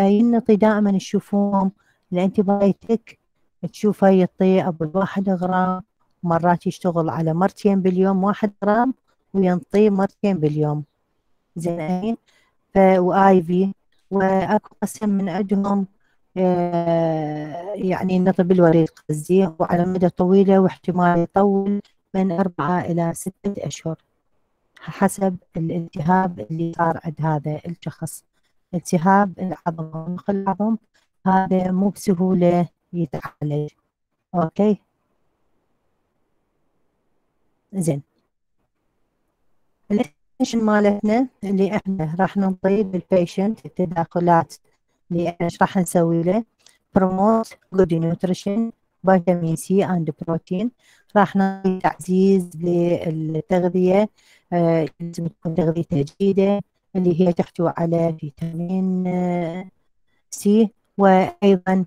ينطي دائما تشوفون ال antibiotic تشوفه يعطي أبو الواحد غرام مرات يشتغل على مرتين باليوم واحد غرام وينطي مرتين باليوم. زين؟ ف و IV واكو قسم من عندهم يعني نطي بالوريد قصدي وعلى مدى طويلة واحتمال يطول من أربعة إلى ستة أشهر حسب الالتهاب اللي صار عند هذا الشخص. التهاب العظم ومخ العظم هذا مو بسهولة يتعالج. أوكي؟ زين. ال intervention مالتنا اللي إحنا راح ننطي بال patient التداخلات اللي إيش راح نسوي له. Promote good nutrition vitamin C and protein راح نعطي تعزيز للتغذية آه، لازم تكون تغذية جيدة اللي هي تحتوي على فيتامين سي وأيضا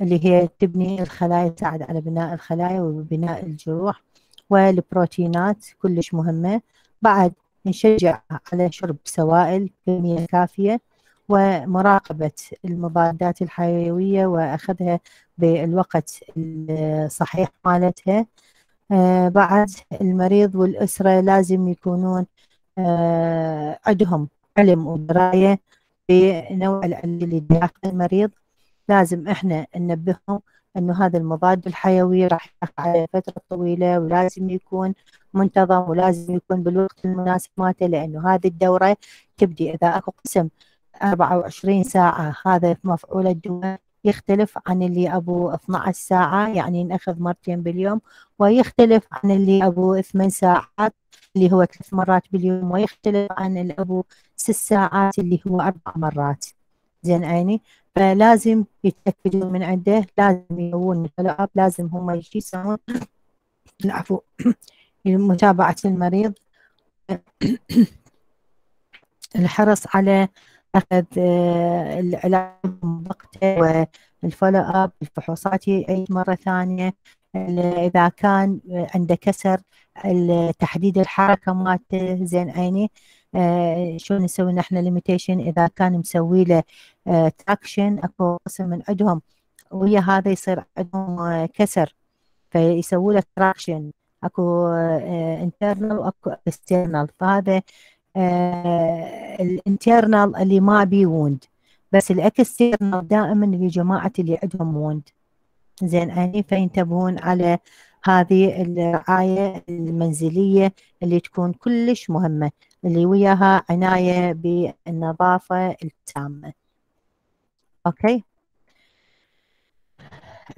اللي هي تبني الخلايا تساعد على بناء الخلايا وبناء الجروح والبروتينات كلش مهمة. بعد نشجع على شرب سوائل كمية كافية. ومراقبة المضادات الحيوية وأخذها بالوقت الصحيح مالتها. آه بعد المريض والأسرة لازم يكونون آه عندهم علم ودراية بنوع العلاج اللي داخل المريض. لازم إحنا ننبههم إنه هذا المضاد الحيوي راح يأخذ على فترة طويلة ولازم يكون منتظم ولازم يكون بالوقت المناسب مالته لأنه هذه الدورة تبدي إذا أكو قسم 24 ساعة. هذا مفعول الدواء يختلف عن اللي أبو 12 ساعة يعني نأخذ مرتين باليوم ويختلف عن اللي أبو 8 ساعات اللي هو ثلاث مرات باليوم ويختلف عن اللي أبو ست ساعات اللي هو أربع مرات. زين عيني؟ فلازم يتأكدون من عنده لازم يسوون الفولو اب لازم هم يجي يسوون العفو. متابعة المريض. الحرص على آه، العلاج وقته وال follow up الفحوصات يعيد مرة ثانية. إذا كان عنده كسر تحديد الحركة مالته زين عيني آه شلون نسوي نحن limitation إذا كان مسوي له آه traction أكو قسم من عندهم ويا هذا يصير عندهم آه كسر فيسووا له traction أكو internal وأكو external فهذا آه ال internal اللي ما بي wound بس ال external دائما لجماعه اللي عندهم wound زين يعني فينتبهون على هذه الرعاية المنزلية اللي تكون كلش مهمة اللي وياها عناية بالنظافة التامة. أوكي؟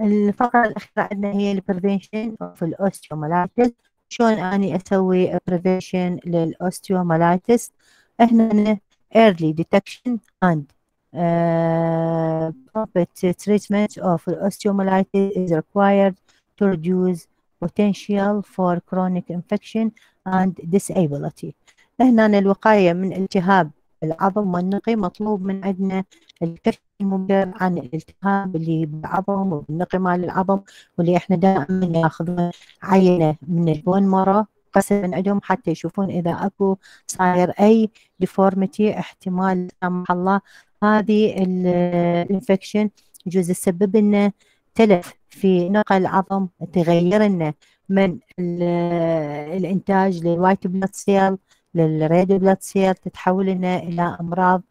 الفقرة الأخيرة عندنا هي ال prevention of ال osteomyelitis شلون أني أسوي prevention لل osteomyelitis؟ إحنا early detection and prompt treatment of ال osteomyelitis is required to reduce potential for chronic infection and disability هنا الوقاية من التهاب العظم والنقي مطلوب من عندنا الكشف المبكر عن الالتهاب اللي بالعظم وبالنقي مال العظم واللي إحنا دائما ياخذون عينة من ال bone marrow قسم من عندهم حتى يشوفون إذا أكو صاير أي deformity احتمال لا سمح الله. هذه ال infection يجوز تسبب لنا تلف في نقي العظم تغير لنا من الإنتاج لل white blood cell لل red blood cell تتحول لنا إلى أمراض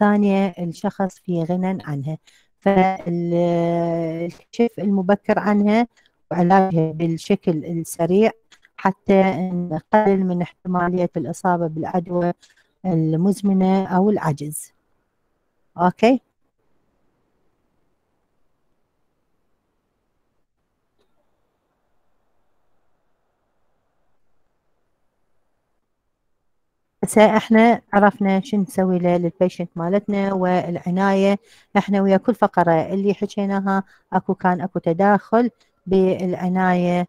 ثانية الشخص في غنى عنها. فالكشف المبكر عنها وعلاجها بالشكل السريع حتى نقلل من احتمالية الإصابة بالعدوى المزمنة أو العجز. أوكي؟ هسه إحنا عرفنا شو نسوي لل patient مالتنا والعناية. إحنا ويا كل فقرة اللي حكيناها اكو كان اكو تداخل بالعناية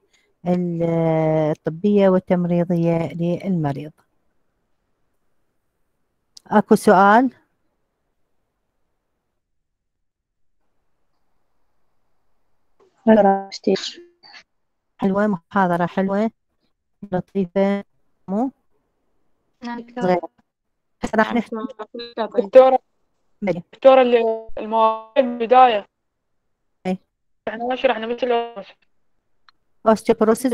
الطبية والتمريضية للمريض. اكو سؤال؟ حلوة محاضرة حلوة لطيفة مو؟ دكتور صغيرة. هسه راح نحكي دكتورة. بلي. دكتورة اللي المواعيد البداية أي. إحنا ما شرحنا مثل osteoporosis